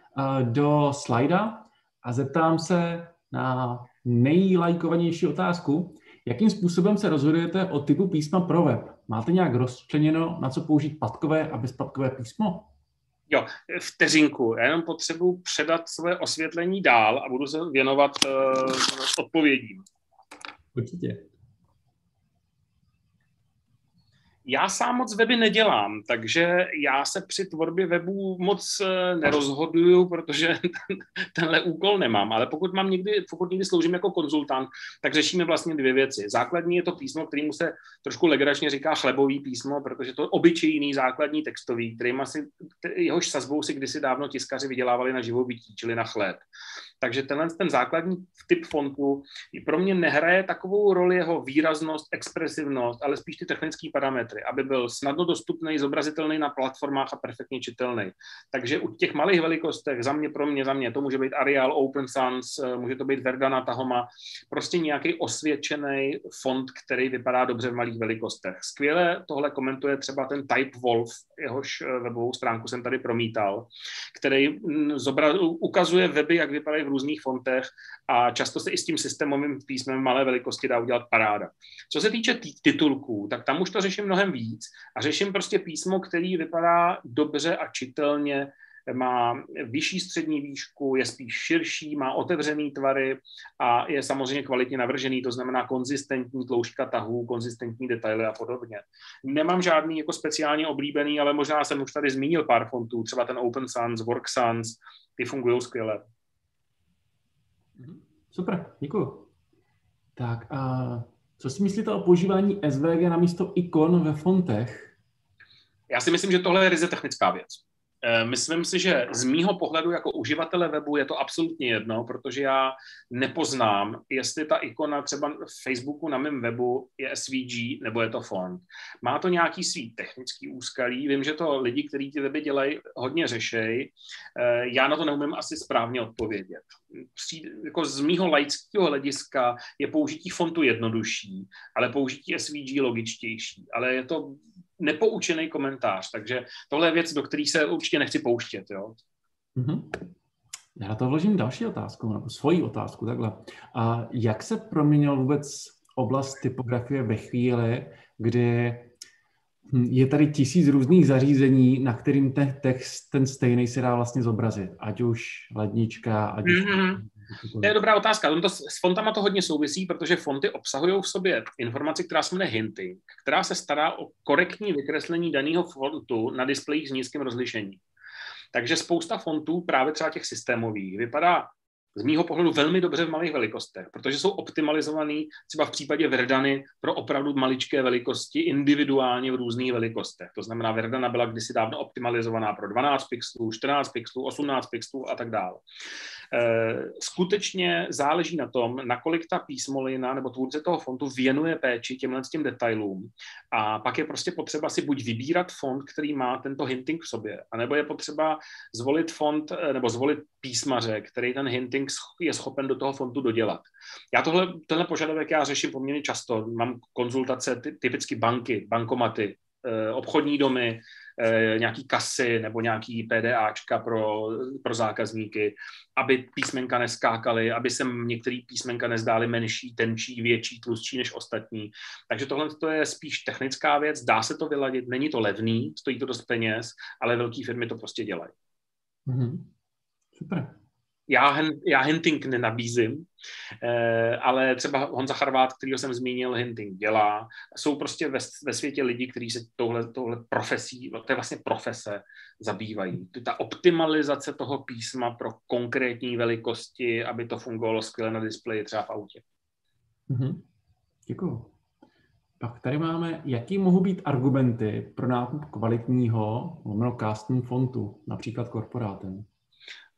do slajda a zeptám se na nejlajkovanější otázku. Jakým způsobem se rozhodujete o typu písma pro web? Máte nějak rozčleněno, na co použít patkové a bezpatkové písmo? Jo, vteřinku. Já jenom potřebuji předat své osvětlení dál a budu se věnovat uh, odpovědím. Určitě. Já sám moc weby nedělám, takže já se při tvorbě webů moc eh, nerozhoduju, protože tenhle úkol nemám. Ale pokud mám někdy, pokud někdy sloužím jako konzultant, tak řešíme vlastně dvě věci. Základní je to písmo, kterému se trošku legračně říká chlebový písmo, protože to obyčejný základní textový, kterým asi, jehož sazbou si kdysi dávno tiskaři vydělávali na živobytí, čili na chléb. Takže tenhle ten základní typ fontu pro mě nehraje takovou roli jeho výraznost, expresivnost, ale spíš ty technické parametry, aby byl snadno dostupný, zobrazitelný na platformách a perfektně čitelný. Takže u těch malých velikostech, za mě, pro mě, za mě, to může být Arial, Open Sans, eh, může to být Verdana, Tahoma, prostě nějaký osvědčený font, který vypadá dobře v malých velikostech. Skvěle tohle komentuje třeba ten Type Wolf, jehož eh, webovou stránku jsem tady promítal, který mm, zobra- ukazuje weby, jak vypadají v různých fontech a často se i s tím systémovým písmem malé velikosti dá udělat paráda. Co se týče titulků, tak tam už to řeším mnohem víc a řeším prostě písmo, který vypadá dobře a čitelně má vyšší střední výšku, je spíš širší, má otevřený tvary a je samozřejmě kvalitně navržený, to znamená konzistentní tloušťka tahů, konzistentní detaily a podobně. Nemám žádný jako speciálně oblíbený, ale možná jsem už tady zmínil pár fontů, třeba ten Open Sans, Work Sans, ty fungují skvěle. Super, děkuji. Tak a co si myslíte o používání SVG na místo ikon ve fontech? Já si myslím, že tohle je ryze technická věc. Eh, myslím si, že z mýho pohledu jako uživatele webu je to absolutně jedno, protože já nepoznám, jestli ta ikona třeba v Facebooku na mém webu je SVG nebo je to font. Má to nějaký svý technický úskalí, vím, že to lidi, kteří ty weby dělají, hodně řešejí. Eh, já na to neumím asi správně odpovědět. Jako z mýho laického hlediska je použití fontu jednodušší, ale použití SVG logičtější. Ale je to nepoučený komentář, takže tohle je věc, do které se určitě nechci pouštět. Jo? Mm-hmm. Já na to vložím další otázku, nebo svoji otázku takhle. A jak se proměnil vůbec oblast typografie ve chvíli, kdy je tady tisíc různých zařízení, na kterým ten text, ten stejný se dá vlastně zobrazit. Ať už lednička, ať už... Mm-hmm. To je dobrá otázka. To, s fontama to hodně souvisí, protože fonty obsahují v sobě informaci, která se jmenuje hinty, která se stará o korektní vykreslení daného fontu na displejích s nízkým rozlišením. Takže spousta fontů, právě třeba těch systémových, vypadá z mýho pohledu velmi dobře v malých velikostech, protože jsou optimalizovaný třeba v případě Verdany pro opravdu maličké velikosti individuálně v různých velikostech. To znamená, Verdana byla kdysi dávno optimalizovaná pro 12 pixelů, 14 pixelů, 18 pixelů a tak dále. Eh, skutečně záleží na tom, nakolik ta písmolina nebo tvůrce toho fontu věnuje péči těmhle těm detailům. A pak je prostě potřeba si buď vybírat font, který má tento hinting v sobě, anebo je potřeba zvolit font eh, nebo zvolit písmaře, který ten hinting je schopen do toho fontu dodělat. Já tohle, tenhle požadavek já řeším poměrně často. Mám konzultace ty, typicky banky, bankomaty, eh, obchodní domy, nějaký kasy nebo nějaký PDAčka pro, pro zákazníky, aby písmenka neskákaly, aby se některé písmenka nezdály menší, tenčí, větší, tlustší než ostatní. Takže tohle to je spíš technická věc, dá se to vyladit, není to levný, stojí to dost peněz, ale velké firmy to prostě dělají. Mm-hmm. Super já, já hinting nenabízím, eh, ale třeba Honza Charvát, kterýho jsem zmínil, hinting dělá. Jsou prostě ve, ve světě lidi, kteří se tohle, tohle profesí, to je vlastně profese, zabývají. Ta optimalizace toho písma pro konkrétní velikosti, aby to fungovalo skvěle na displeji třeba v autě. Mm-hmm. Děkuju. Pak tady máme, jaký mohou být argumenty pro nákup kvalitního, no, custom fontu, například korporátem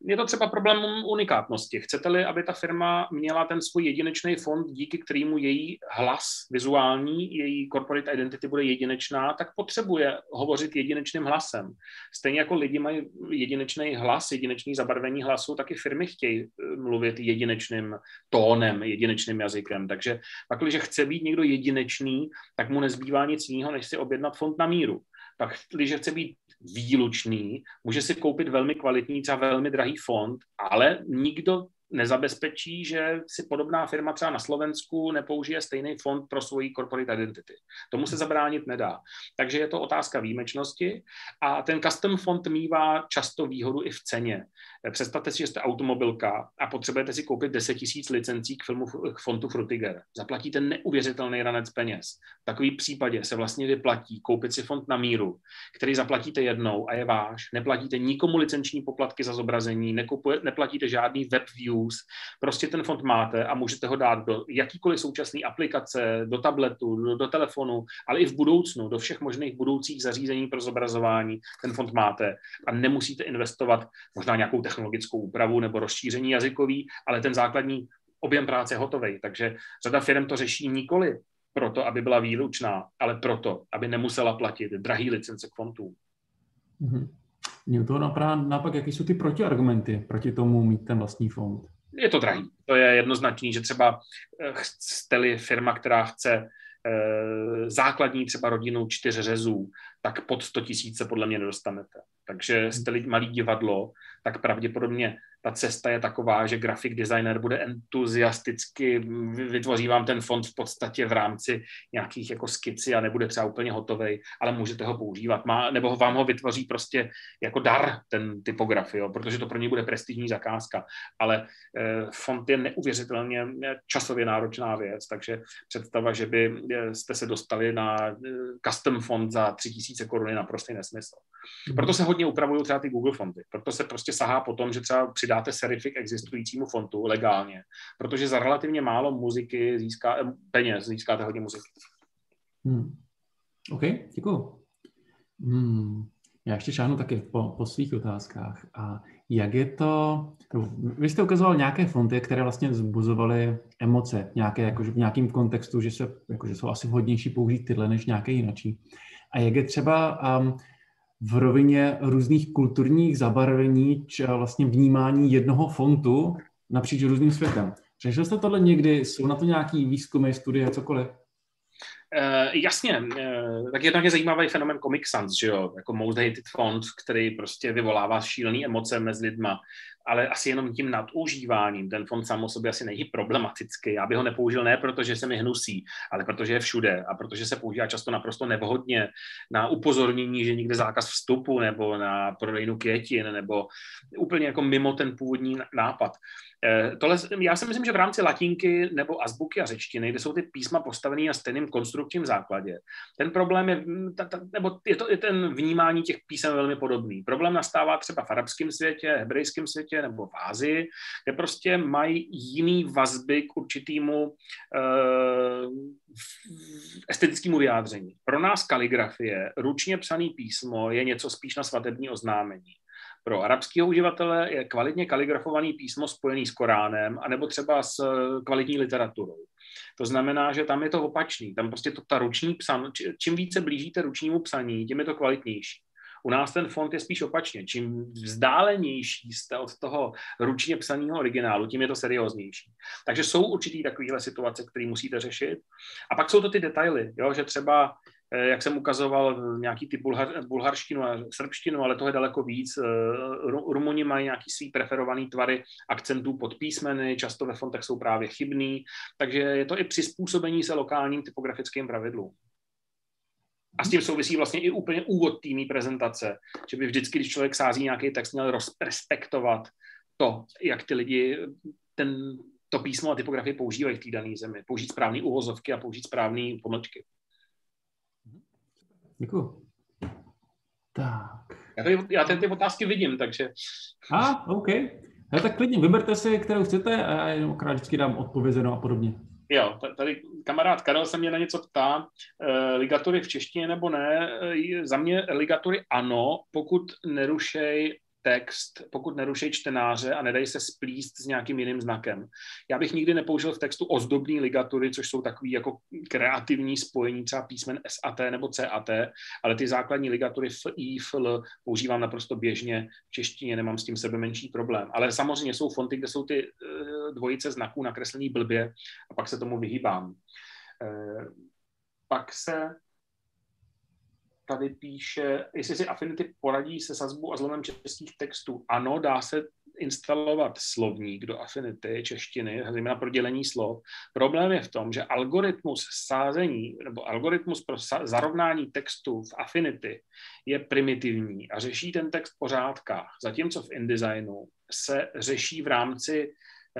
je to třeba problém unikátnosti. Chcete-li, aby ta firma měla ten svůj jedinečný fond, díky kterému její hlas vizuální, její corporate identity bude jedinečná, tak potřebuje hovořit jedinečným hlasem. Stejně jako lidi mají jedinečný hlas, jedinečný zabarvení hlasu, tak i firmy chtějí eh, mluvit jedinečným tónem, jedinečným jazykem. Takže pak, když chce být někdo jedinečný, tak mu nezbývá nic jiného, než si objednat fond na míru. Pak, když chce být výlučný, může si koupit velmi kvalitní, třeba velmi drahý fond, ale nikdo nezabezpečí, že si podobná firma třeba na Slovensku nepoužije stejný fond pro svoji corporate identity. Tomu se zabránit nedá. Takže je to otázka výjimečnosti a ten custom fond mývá často výhodu i v ceně. Představte si, že jste automobilka a potřebujete si koupit 10 tisíc licencí k filmu k fontu Frutiger. Zaplatíte neuvěřitelný ranec peněz. V takový případě se vlastně vyplatí koupit si fond na míru, který zaplatíte jednou a je váš. Neplatíte nikomu licenční poplatky za zobrazení, nekupuje, neplatíte žádný web views. Prostě ten fond máte a můžete ho dát do jakýkoliv současné aplikace, do tabletu, do, do telefonu, ale i v budoucnu, do všech možných budoucích zařízení pro zobrazování. Ten fond máte a nemusíte investovat možná nějakou technologickou úpravu nebo rozšíření jazykový, ale ten základní objem práce je hotový. Takže řada firm to řeší nikoli proto, aby byla výlučná, ale proto, aby nemusela platit drahý licence k fontům. Mm-hmm. Mě to napadá napak, jaký jsou ty protiargumenty proti tomu mít ten vlastní fond? Je to drahý. To je jednoznačný, že třeba eh, jste firma, která chce eh, základní třeba rodinu čtyř řezů, tak pod 100 tisíc se podle mě nedostanete. Takže jste malý divadlo, tak pravděpodobně ta cesta je taková, že grafik designer bude entuziasticky, vytvoří vám ten fond v podstatě v rámci nějakých jako skici a nebude třeba úplně hotový, ale můžete ho používat. Má, nebo vám ho vytvoří prostě jako dar, ten typograf, jo, protože to pro něj bude prestižní zakázka. Ale eh, fond je neuvěřitelně eh, časově náročná věc, takže představa, že by eh, jste se dostali na eh, custom fond za 3000 koruny naprostý nesmysl. Proto se hodně upravují třeba ty Google fonty. Proto se prostě sahá po tom, že třeba přidáte serifik existujícímu fontu legálně, protože za relativně málo muziky získá, eh, peněz získáte hodně muziky. Hmm. OK, děkuji. Hmm. Já ještě šáhnu taky po, po svých otázkách. A jak je to... Vy jste ukazoval nějaké fonty, které vlastně zbuzovaly emoce, nějaké, jakože v nějakém kontextu, že, se, jakože jsou asi vhodnější použít tyhle než nějaké jinačí. A jak je třeba um, v rovině různých kulturních zabarvení či vlastně vnímání jednoho fontu napříč různým světem. Řešil jste tohle někdy? Jsou na to nějaký výzkumy, studie, cokoliv? Uh, jasně, uh, tak jednak je zajímavý fenomen Comic Sans, že jo, jako most hated font, který prostě vyvolává šílené emoce mezi lidma ale asi jenom tím nadužíváním. Ten fond sám o sobě asi není problematický. Já bych ho nepoužil ne proto, že se mi hnusí, ale protože je všude a protože se používá často naprosto nevhodně na upozornění, že někde zákaz vstupu nebo na prodejnu květin nebo úplně jako mimo ten původní nápad. Eh, tohle, já si myslím, že v rámci latinky nebo azbuky a řečtiny, kde jsou ty písma postavené na stejném konstrukčním základě, ten problém je, ta, ta, nebo je, to, je ten vnímání těch písem velmi podobný. Problém nastává třeba v arabském světě, hebrejském světě nebo v Ázii, kde prostě mají jiný vazby k určitýmu uh, estetickému vyjádření. Pro nás kaligrafie, ručně psaný písmo je něco spíš na svatební oznámení Pro arabského uživatele je kvalitně kaligrafovaný písmo spojený s Koránem, anebo třeba s eh, kvalitní literaturou. To znamená, že tam je to opačný. Tam prostě to, ta ruční psaní, čím více blížíte ručnímu psaní, tím je to kvalitnější. U nás ten font je spíš opačně. Čím vzdálenější jste od toho ručně psaného originálu, tím je to serióznější. Takže jsou určitý takovéhle situace, které musíte řešit. A pak jsou to ty detaily, jo, že třeba jak jsem ukazoval, nějaký ty bulhar, bulharštinu a srbštinu, ale to je daleko víc. Eh, Rumuni mají nějaký svý preferovaný tvary akcentů pod písmeny, často ve fontech jsou právě chybný, takže je to i přizpůsobení se lokálním typografickým pravidlům. A s tím souvisí vlastně i úplně úvod týmí prezentace, že by vždycky, když člověk sází nějaký text, měl respektovat to, jak ty lidi ten, to písmo a typografii používají v té dané zemi. Použít správné uvozovky a použít správné pomlčky. Děkuji. Tak. Já, tady, já tady ty otázky vidím, takže... A, ah, OK. Já tak klidně vyberte si, kterou chcete a já jenom vždycky dám odpovězeno a podobně. Jo, tady kamarád Karel se mě na něco ptá, e, ligatury v češtině nebo ne. E, za mě ligatury ano, pokud nerušej text, pokud neruší čtenáře a nedají se splíst s nějakým jiným znakem. Já bych nikdy nepoužil v textu ozdobní ligatury, což jsou takový jako kreativní spojení třeba písmen SAT nebo CAT, ale ty základní ligatury F, I, F, L používám naprosto běžně. V češtině nemám s tím sebe menší problém. Ale samozřejmě jsou fonty, kde jsou ty eh, dvojice znaků nakreslený blbě a pak se tomu vyhýbám. Eh, pak se tady píše, jestli si Affinity poradí se sazbou a zlomem českých textů. Ano, dá se instalovat slovník do Affinity češtiny, zejména pro dělení slov. Problém je v tom, že algoritmus sázení nebo algoritmus pro zarovnání textu v Affinity je primitivní a řeší ten text v pořádkách, zatímco v InDesignu se řeší v rámci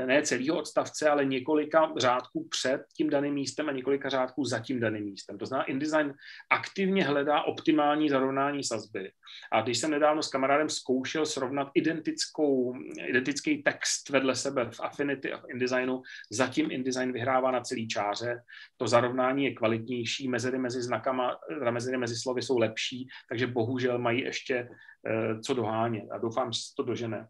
ne celého odstavce, ale několika řádků před tím daným místem a několika řádků za tím daným místem. To znamená, InDesign aktivně hledá optimální zarovnání sazby. A když jsem nedávno s kamarádem zkoušel srovnat identickou, identický text vedle sebe v Affinity a v InDesignu, zatím InDesign vyhrává na celý čáře. To zarovnání je kvalitnější, mezery mezi znakama, mezery mezi slovy jsou lepší, takže bohužel mají ještě uh, co dohánět a doufám, že se to dožene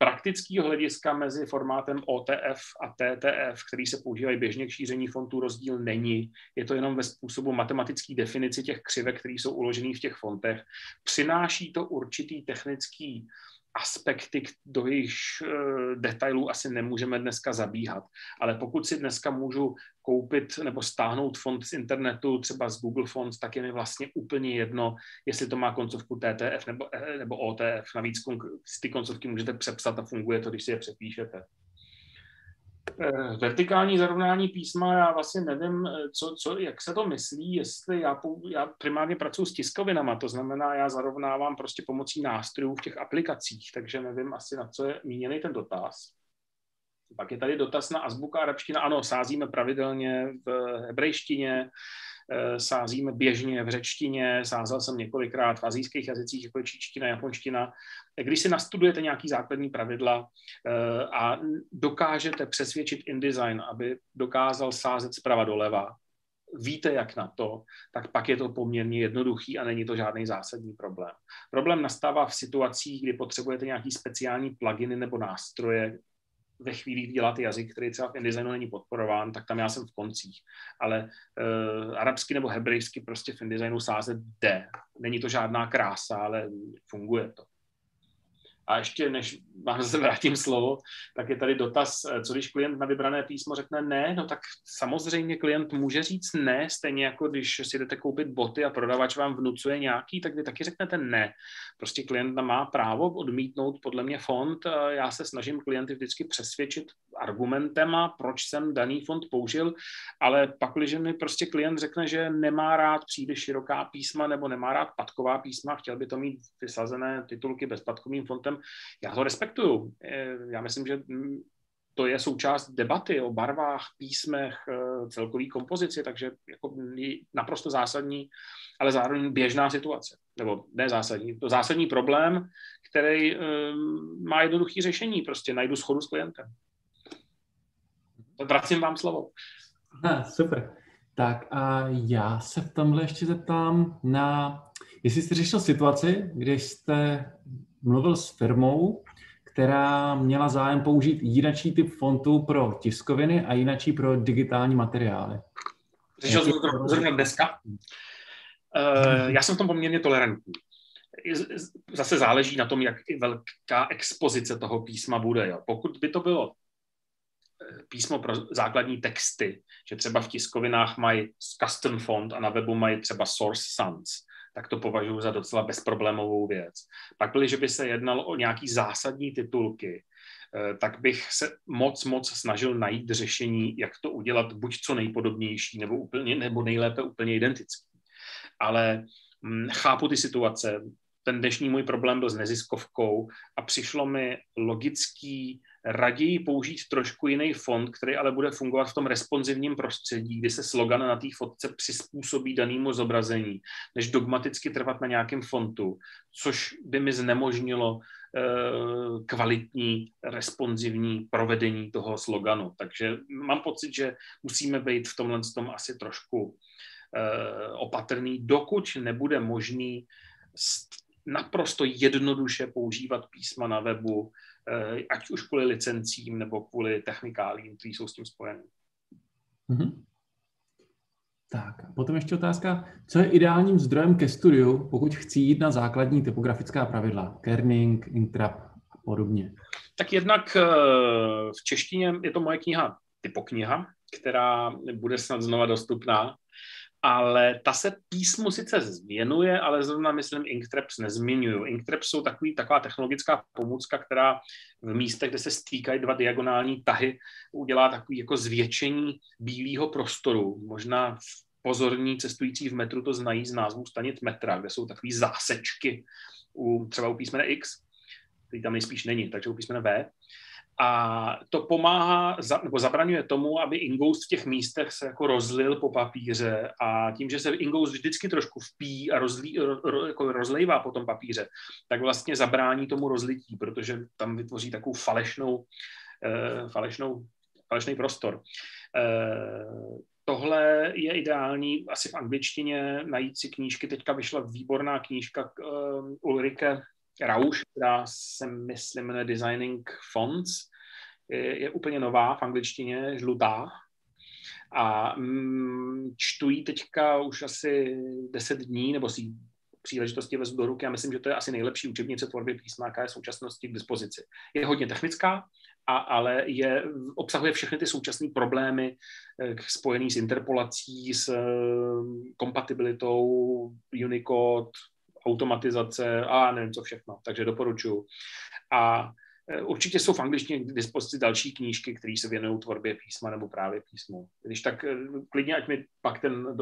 praktického hlediska mezi formátem OTF a TTF, který se používají běžně k šíření fontů, rozdíl není. Je to jenom ve způsobu matematické definici těch křivek, které jsou uložené v těch fontech. Přináší to určitý technický aspekty, do jejich uh, detailů asi nemůžeme dneska zabíhat. Ale pokud si dneska můžu koupit nebo stáhnout fond z internetu, třeba z Google Fonts, tak je mi vlastně úplně jedno, jestli to má koncovku TTF nebo, eh, nebo OTF. Navíc ty koncovky můžete přepsat a funguje to, když si je přepíšete. Eh, vertikální zarovnání písma, já vlastně nevím, eh, co, co, jak se to myslí, jestli já, já primárně pracuji s tiskovinama, to znamená, já zarovnávám prostě pomocí nástrojů v těch aplikacích, takže nevím asi, na co je míněný ten dotaz. Pak je tady dotaz na azbuka arabština. Ano, sázíme pravidelně v hebrejštině, sázíme běžně v řečtině, sázel jsem několikrát v azijských jazycích, jako je číština, japonština. Když si nastudujete nějaký základní pravidla eh, a dokážete přesvědčit InDesign, aby dokázal sázet zprava doleva, víte, jak na to, tak pak je to poměrně jednoduchý a není to žádný zásadní problém. Problém nastává v situacích, kdy potřebujete nějaký speciální pluginy nebo nástroje, ve chvíli dělat jazyk, který třeba v InDesignu není podporován, tak tam já jsem v koncích. Ale uh, arabsky nebo hebrejsky prostě v InDesignu sázet jde. Není to žádná krása, ale funguje to. A ještě než vám se vrátím slovo, tak je tady dotaz, eh, co když klient na vybrané písmo řekne ne, no tak samozřejmě klient může říct ne, stejně jako když si jdete koupit boty a prodavač vám vnucuje nějaký, tak vy taky řeknete ne. Prostě klient má právo odmítnout podle mě fond. Já se snažím klienty vždycky přesvědčit argumentema, proč jsem daný fond použil, ale pak, když mi prostě klient řekne, že nemá rád příliš široká písma nebo nemá rád patková písma, chtěl by to mít vysazené titulky bezpatkovým fontem, já to respektuju. Eh, já myslím, že to je součást debaty o barvách, písmech, eh, celkový kompozici, takže jako naprosto zásadní, ale zároveň běžná situace. Nebo ne zásadní, to zásadní problém, který um, má jednoduché řešení, prostě najdu schodu s klientem. Vracím vám slovo. Ha, super. Tak a já se v tomhle ještě zeptám na, jestli jste řešil situaci, kdy jste mluvil s firmou, která měla zájem použít jinačí typ fontu pro tiskoviny a jinačí pro digitální materiály. Řešil jsem to zrovna dneska. Uh, já jsem v tom poměrně tolerantní. Zase záleží na tom, jak velká expozice toho písma bude. Jo. Pokud by to bylo eh, písmo pro základní texty, že třeba v tiskovinách mají custom font a na webu mají třeba Source Sans, tak to považuji za docela bezproblémovou věc. Pak byli, že by se jednalo o nějaký zásadní titulky, eh, tak bych se moc, moc snažil najít řešení, jak to udělat buď co nejpodobnější, nebo, úplně, nebo nejlépe úplně identický. Ale hm, chápu ty situace. Ten dnešní můj problém byl s neziskovkou a přišlo mi logický raději použít trošku jiný fond, který ale bude fungovat v tom responsivním prostředí, kdy se slogan na té fotce přizpůsobí danému zobrazení, než dogmaticky trvat na nějakém fontu, což by mi znemožnilo eh, kvalitní, responsivní provedení toho sloganu. Takže mám pocit, že musíme být v tomhle tom asi trošku eh, opatrný, dokud nebude možný naprosto jednoduše používat písma na webu, Eh, ať už kvůli licencím nebo kvůli technikálím, které jsou s tím spojené. Mm-hmm. Tak, a potom ještě otázka, co je ideálním zdrojem ke studiu, pokud chci jít na základní typografická pravidla, kerning, intrap a podobně? Tak jednak eh, v češtině je to moje kniha Typokniha, která bude snad znova dostupná ale ta se písmu sice věnuje, ale zrovna, myslím, Inktraps nezmiňuju. Inktraps jsou takový, taková technologická pomůcka, která v místech, kde se stýkají dva diagonální tahy, udělá takový jako zvětšení bílého prostoru. Možná pozorní cestující v metru to znají z názvu stanic metra, kde jsou takové zásečky, u, třeba u písmene X, který tam nejspíš není, takže u písmene V. A to pomáhá, nebo zabraňuje tomu, aby ingoust v těch místech se jako rozlil po papíře a tím, že se ingoust vždycky trošku vpí a rozlí, ro, jako rozlejvá po tom papíře, tak vlastně zabrání tomu rozlití, protože tam vytvoří takovou falešnou, uh, falešnou, falešný prostor. Uh, tohle je ideální asi v angličtině najít si knížky. Teďka vyšla výborná knížka uh, Ulrike Rausch, která se myslím jmenuje Designing Fonts, je, je úplně nová v angličtině, žlutá. A mm, čtu ji teďka už asi 10 dní, nebo si příležitosti vezmu do ruky a myslím, že to je asi nejlepší učebnice tvorby písma, jaká je v současnosti k dispozici. Je hodně technická, a, ale je, obsahuje všechny ty současné problémy eh, spojené s interpolací, s eh, kompatibilitou Unicode, automatizace a nevím co všechno, takže doporučuji. A e, Určitě jsou v angličtině k dispozici další knížky, které se věnují tvorbě písma nebo právě písmu. Když tak e, klidně, ať mi pak ten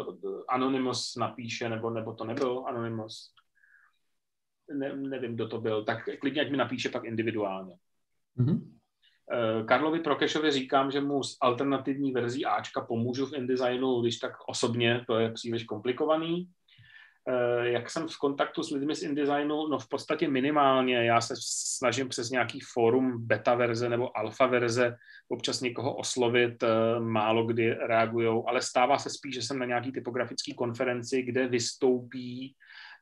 Anonymous napíše, nebo, nebo to nebyl Anonymous, ne, nevím, kdo to byl, tak klidně, ať mi napíše pak individuálně. Mm-hmm. Karlovi Prokešovi říkám, že mu s alternativní verzí Ačka pomůžu v InDesignu, když tak osobně, to je příliš komplikovaný. Eh, jak jsem v kontaktu s lidmi z InDesignu, no v podstatě minimálně. Já se snažím přes nějaký fórum beta verze nebo alfa verze občas někoho oslovit, eh, málo kdy reagují, ale stává se spíš, že jsem na nějaký typografický konferenci, kde vystoupí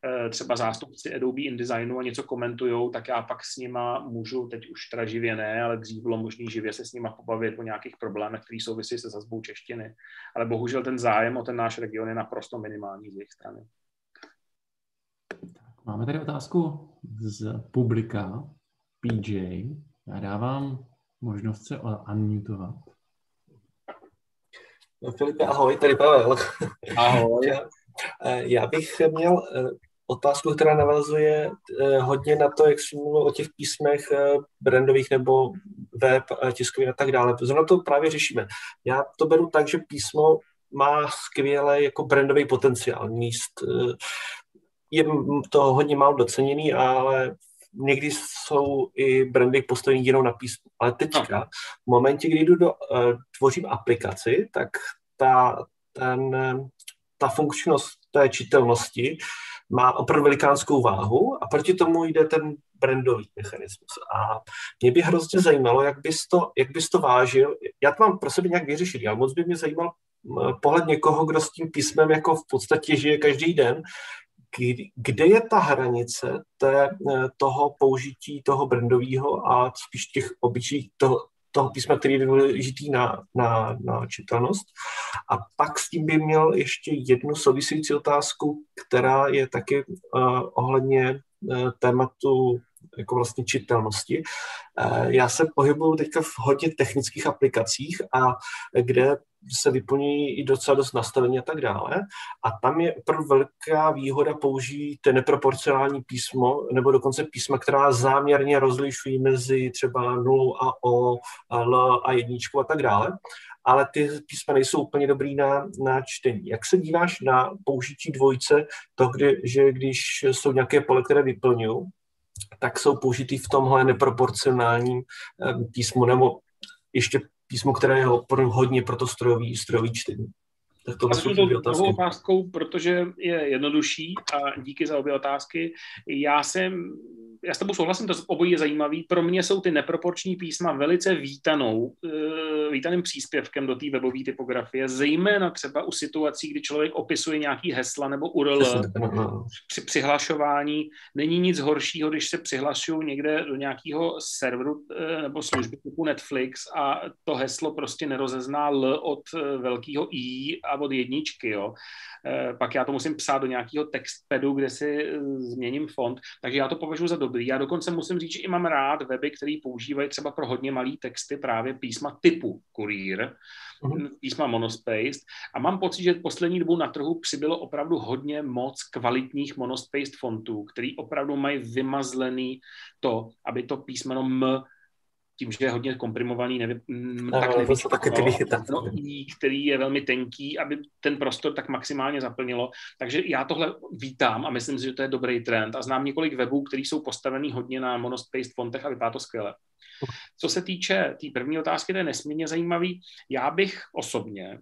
eh, třeba zástupci Adobe InDesignu a něco komentují, tak já pak s nima můžu, teď už teda živě ne, ale dřív bylo možné živě se s nima pobavit o nějakých problémech, které souvisí se zazbou češtiny. Ale bohužel ten zájem o ten náš region je naprosto minimální z jejich strany. Máme tady otázku z publika PJ. Já dávám možnost se unmutovat. No, Filipe, ahoj, tady Pavel. Ahoj. Já, eh, já bych měl eh, otázku, která navazuje eh, hodně na to, jak jsi mluvil o těch písmech brandových nebo web, tiskových a tak dále. Zrovna to právě řešíme. Já to beru tak, že písmo má skvěle jako brandový potenciál míst je to hodně málo doceněný, ale někdy jsou i brandy postavení jenom na písmu. Ale teďka, v momentě, kdy jdu do, uh, tvořím aplikaci, tak ta, ten, ta funkčnost té čitelnosti má opravdu velikánskou váhu a proti tomu jde ten brandový mechanismus. A mě by hrozně zajímalo, jak bys to, jak bys to vážil. Já to mám pro sebe nějak vyřešit, ale moc by mě zajímal pohled někoho, kdo s tím písmem jako v podstatě žije každý den, kde je ta hranice té, toho použití toho brandového a spíš těch obyčejích, toho, toho písma, který je důležitý na, na, na čitelnost. A pak s tím by měl ještě jednu související otázku, která je taky uh, ohledně uh, tématu jako vlastně čitelnosti. Uh, já se pohybuju teďka v hodně technických aplikacích a kde se vyplní i docela dost nastavení a tak dále. A tam je opravdu velká výhoda použít neproporcionální písmo, nebo dokonce písma, která záměrně rozlišují mezi třeba 0 a O, L a jedničku a tak dále. Ale ty písma nejsou úplně dobrý na, na čtení. Jak se díváš na použití dvojce, to, kdy, že když jsou nějaké pole, které vyplňují, tak jsou použitý v tomhle neproporcionálním eh, písmu, nebo ještě písmo, které je hodně pro to strojový, strojový čtení. Tak to jsou druhou otázkou, protože je jednodušší a díky za obě otázky. Já jsem já s tebou souhlasím, to obojí je zajímavý. Pro mě jsou ty neproporční písma velice vítanou, eh, vítaným příspěvkem do té webové typografie, zejména třeba u situací, kdy člověk opisuje nějaký hesla nebo URL při přihlašování. Není nic horšího, když se přihlašují někde do nějakého serveru eh, nebo služby typu Netflix a to heslo prostě nerozezná L od eh, velkého I a od jedničky. Jo. Pak já to musím psát do nějakého textpadu, kde si změním font. Takže já to považuji za dobrý. Já dokonce musím říct, že i mám rád weby, které používají třeba pro hodně malý texty právě písma typu Courier, mm-hmm. písma monospaced a mám pocit, že poslední dobou na trhu přibylo opravdu hodně moc kvalitních monospaced fontů, který opravdu mají vymazlený to, aby to písmeno M tím, že je hodně komprimovaný, nevy, no, tak nevy, taky no, který je velmi tenký, aby ten prostor tak maximálně zaplnilo. Takže já tohle vítám a myslím si, že to je dobrý trend. A znám několik webů, které jsou postavený hodně na monospaced fontech a vypadá to skvěle. Co se týče té tý první otázky, to je nesmírně zajímavý. Já bych osobně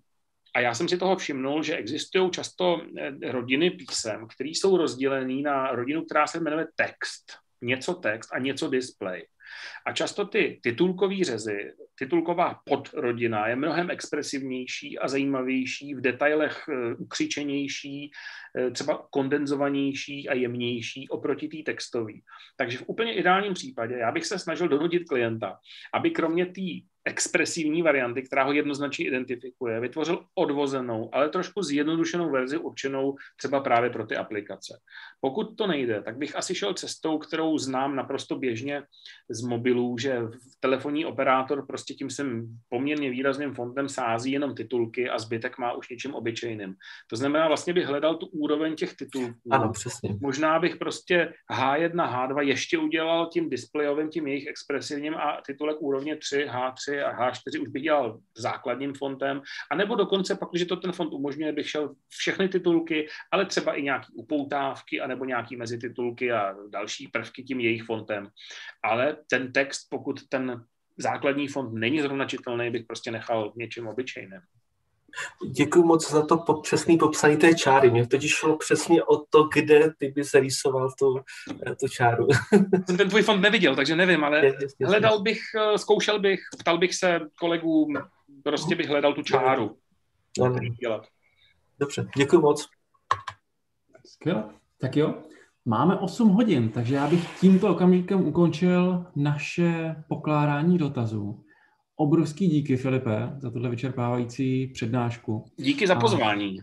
a já jsem si toho všimnul, že existují často eh, rodiny písem, které jsou rozdělené na rodinu, která se jmenuje text, něco text a něco display. A často ty titulkové řezy, titulková podrodina je mnohem expresivnější a zajímavější, v detailech eh, ukřičenější, eh, třeba kondenzovanější a jemnější oproti té textové. Takže v úplně ideálním případě já bych se snažil donutit klienta, aby kromě té expresivní varianty, která ho jednoznačně identifikuje, vytvořil odvozenou, ale trošku zjednodušenou verzi určenou třeba právě pro ty aplikace. Pokud to nejde, tak bych asi šel cestou, kterou znám naprosto běžně z mobilů, že telefonní operátor prostě tím sem poměrně výrazným fontem sází jenom titulky a zbytek má už něčím obyčejným. To znamená, vlastně bych hledal tu úroveň těch titulků. Ano, přesně. Možná bych prostě H1, H2 ještě udělal tím displejovým, tím jejich expresivním a titulek úrovně 3, H3 a H4 už bych dělal základním fontem, anebo dokonce pak, když to ten font umožňuje, bych šel všechny titulky, ale třeba i nějaký upoutávky, anebo nějaký mezititulky a další prvky tím jejich fontem. Ale ten text, pokud ten základní font není zrovna čitelný, bych prostě nechal něčím obyčejným. Děkuji moc za to přesný popsání té čáry. Mě totiž šlo přesně o to, kde ty bys zarýsoval tu, eh, tu čáru. Jsem ten tvůj fond neviděl, takže nevím, ale je, hledal bych, eh, zkoušel bych, ptal bych se kolegů, prostě bych hledal tu čáru. No, no. Dělat. Dobře, děkuji moc. Skvěle. Tak jo, máme 8 hodin, takže já bych tímto okamžikem ukončil naše pokládání dotazů. Obrovský díky, Filipe, za tuhle vyčerpávající přednášku. Díky za pozvání.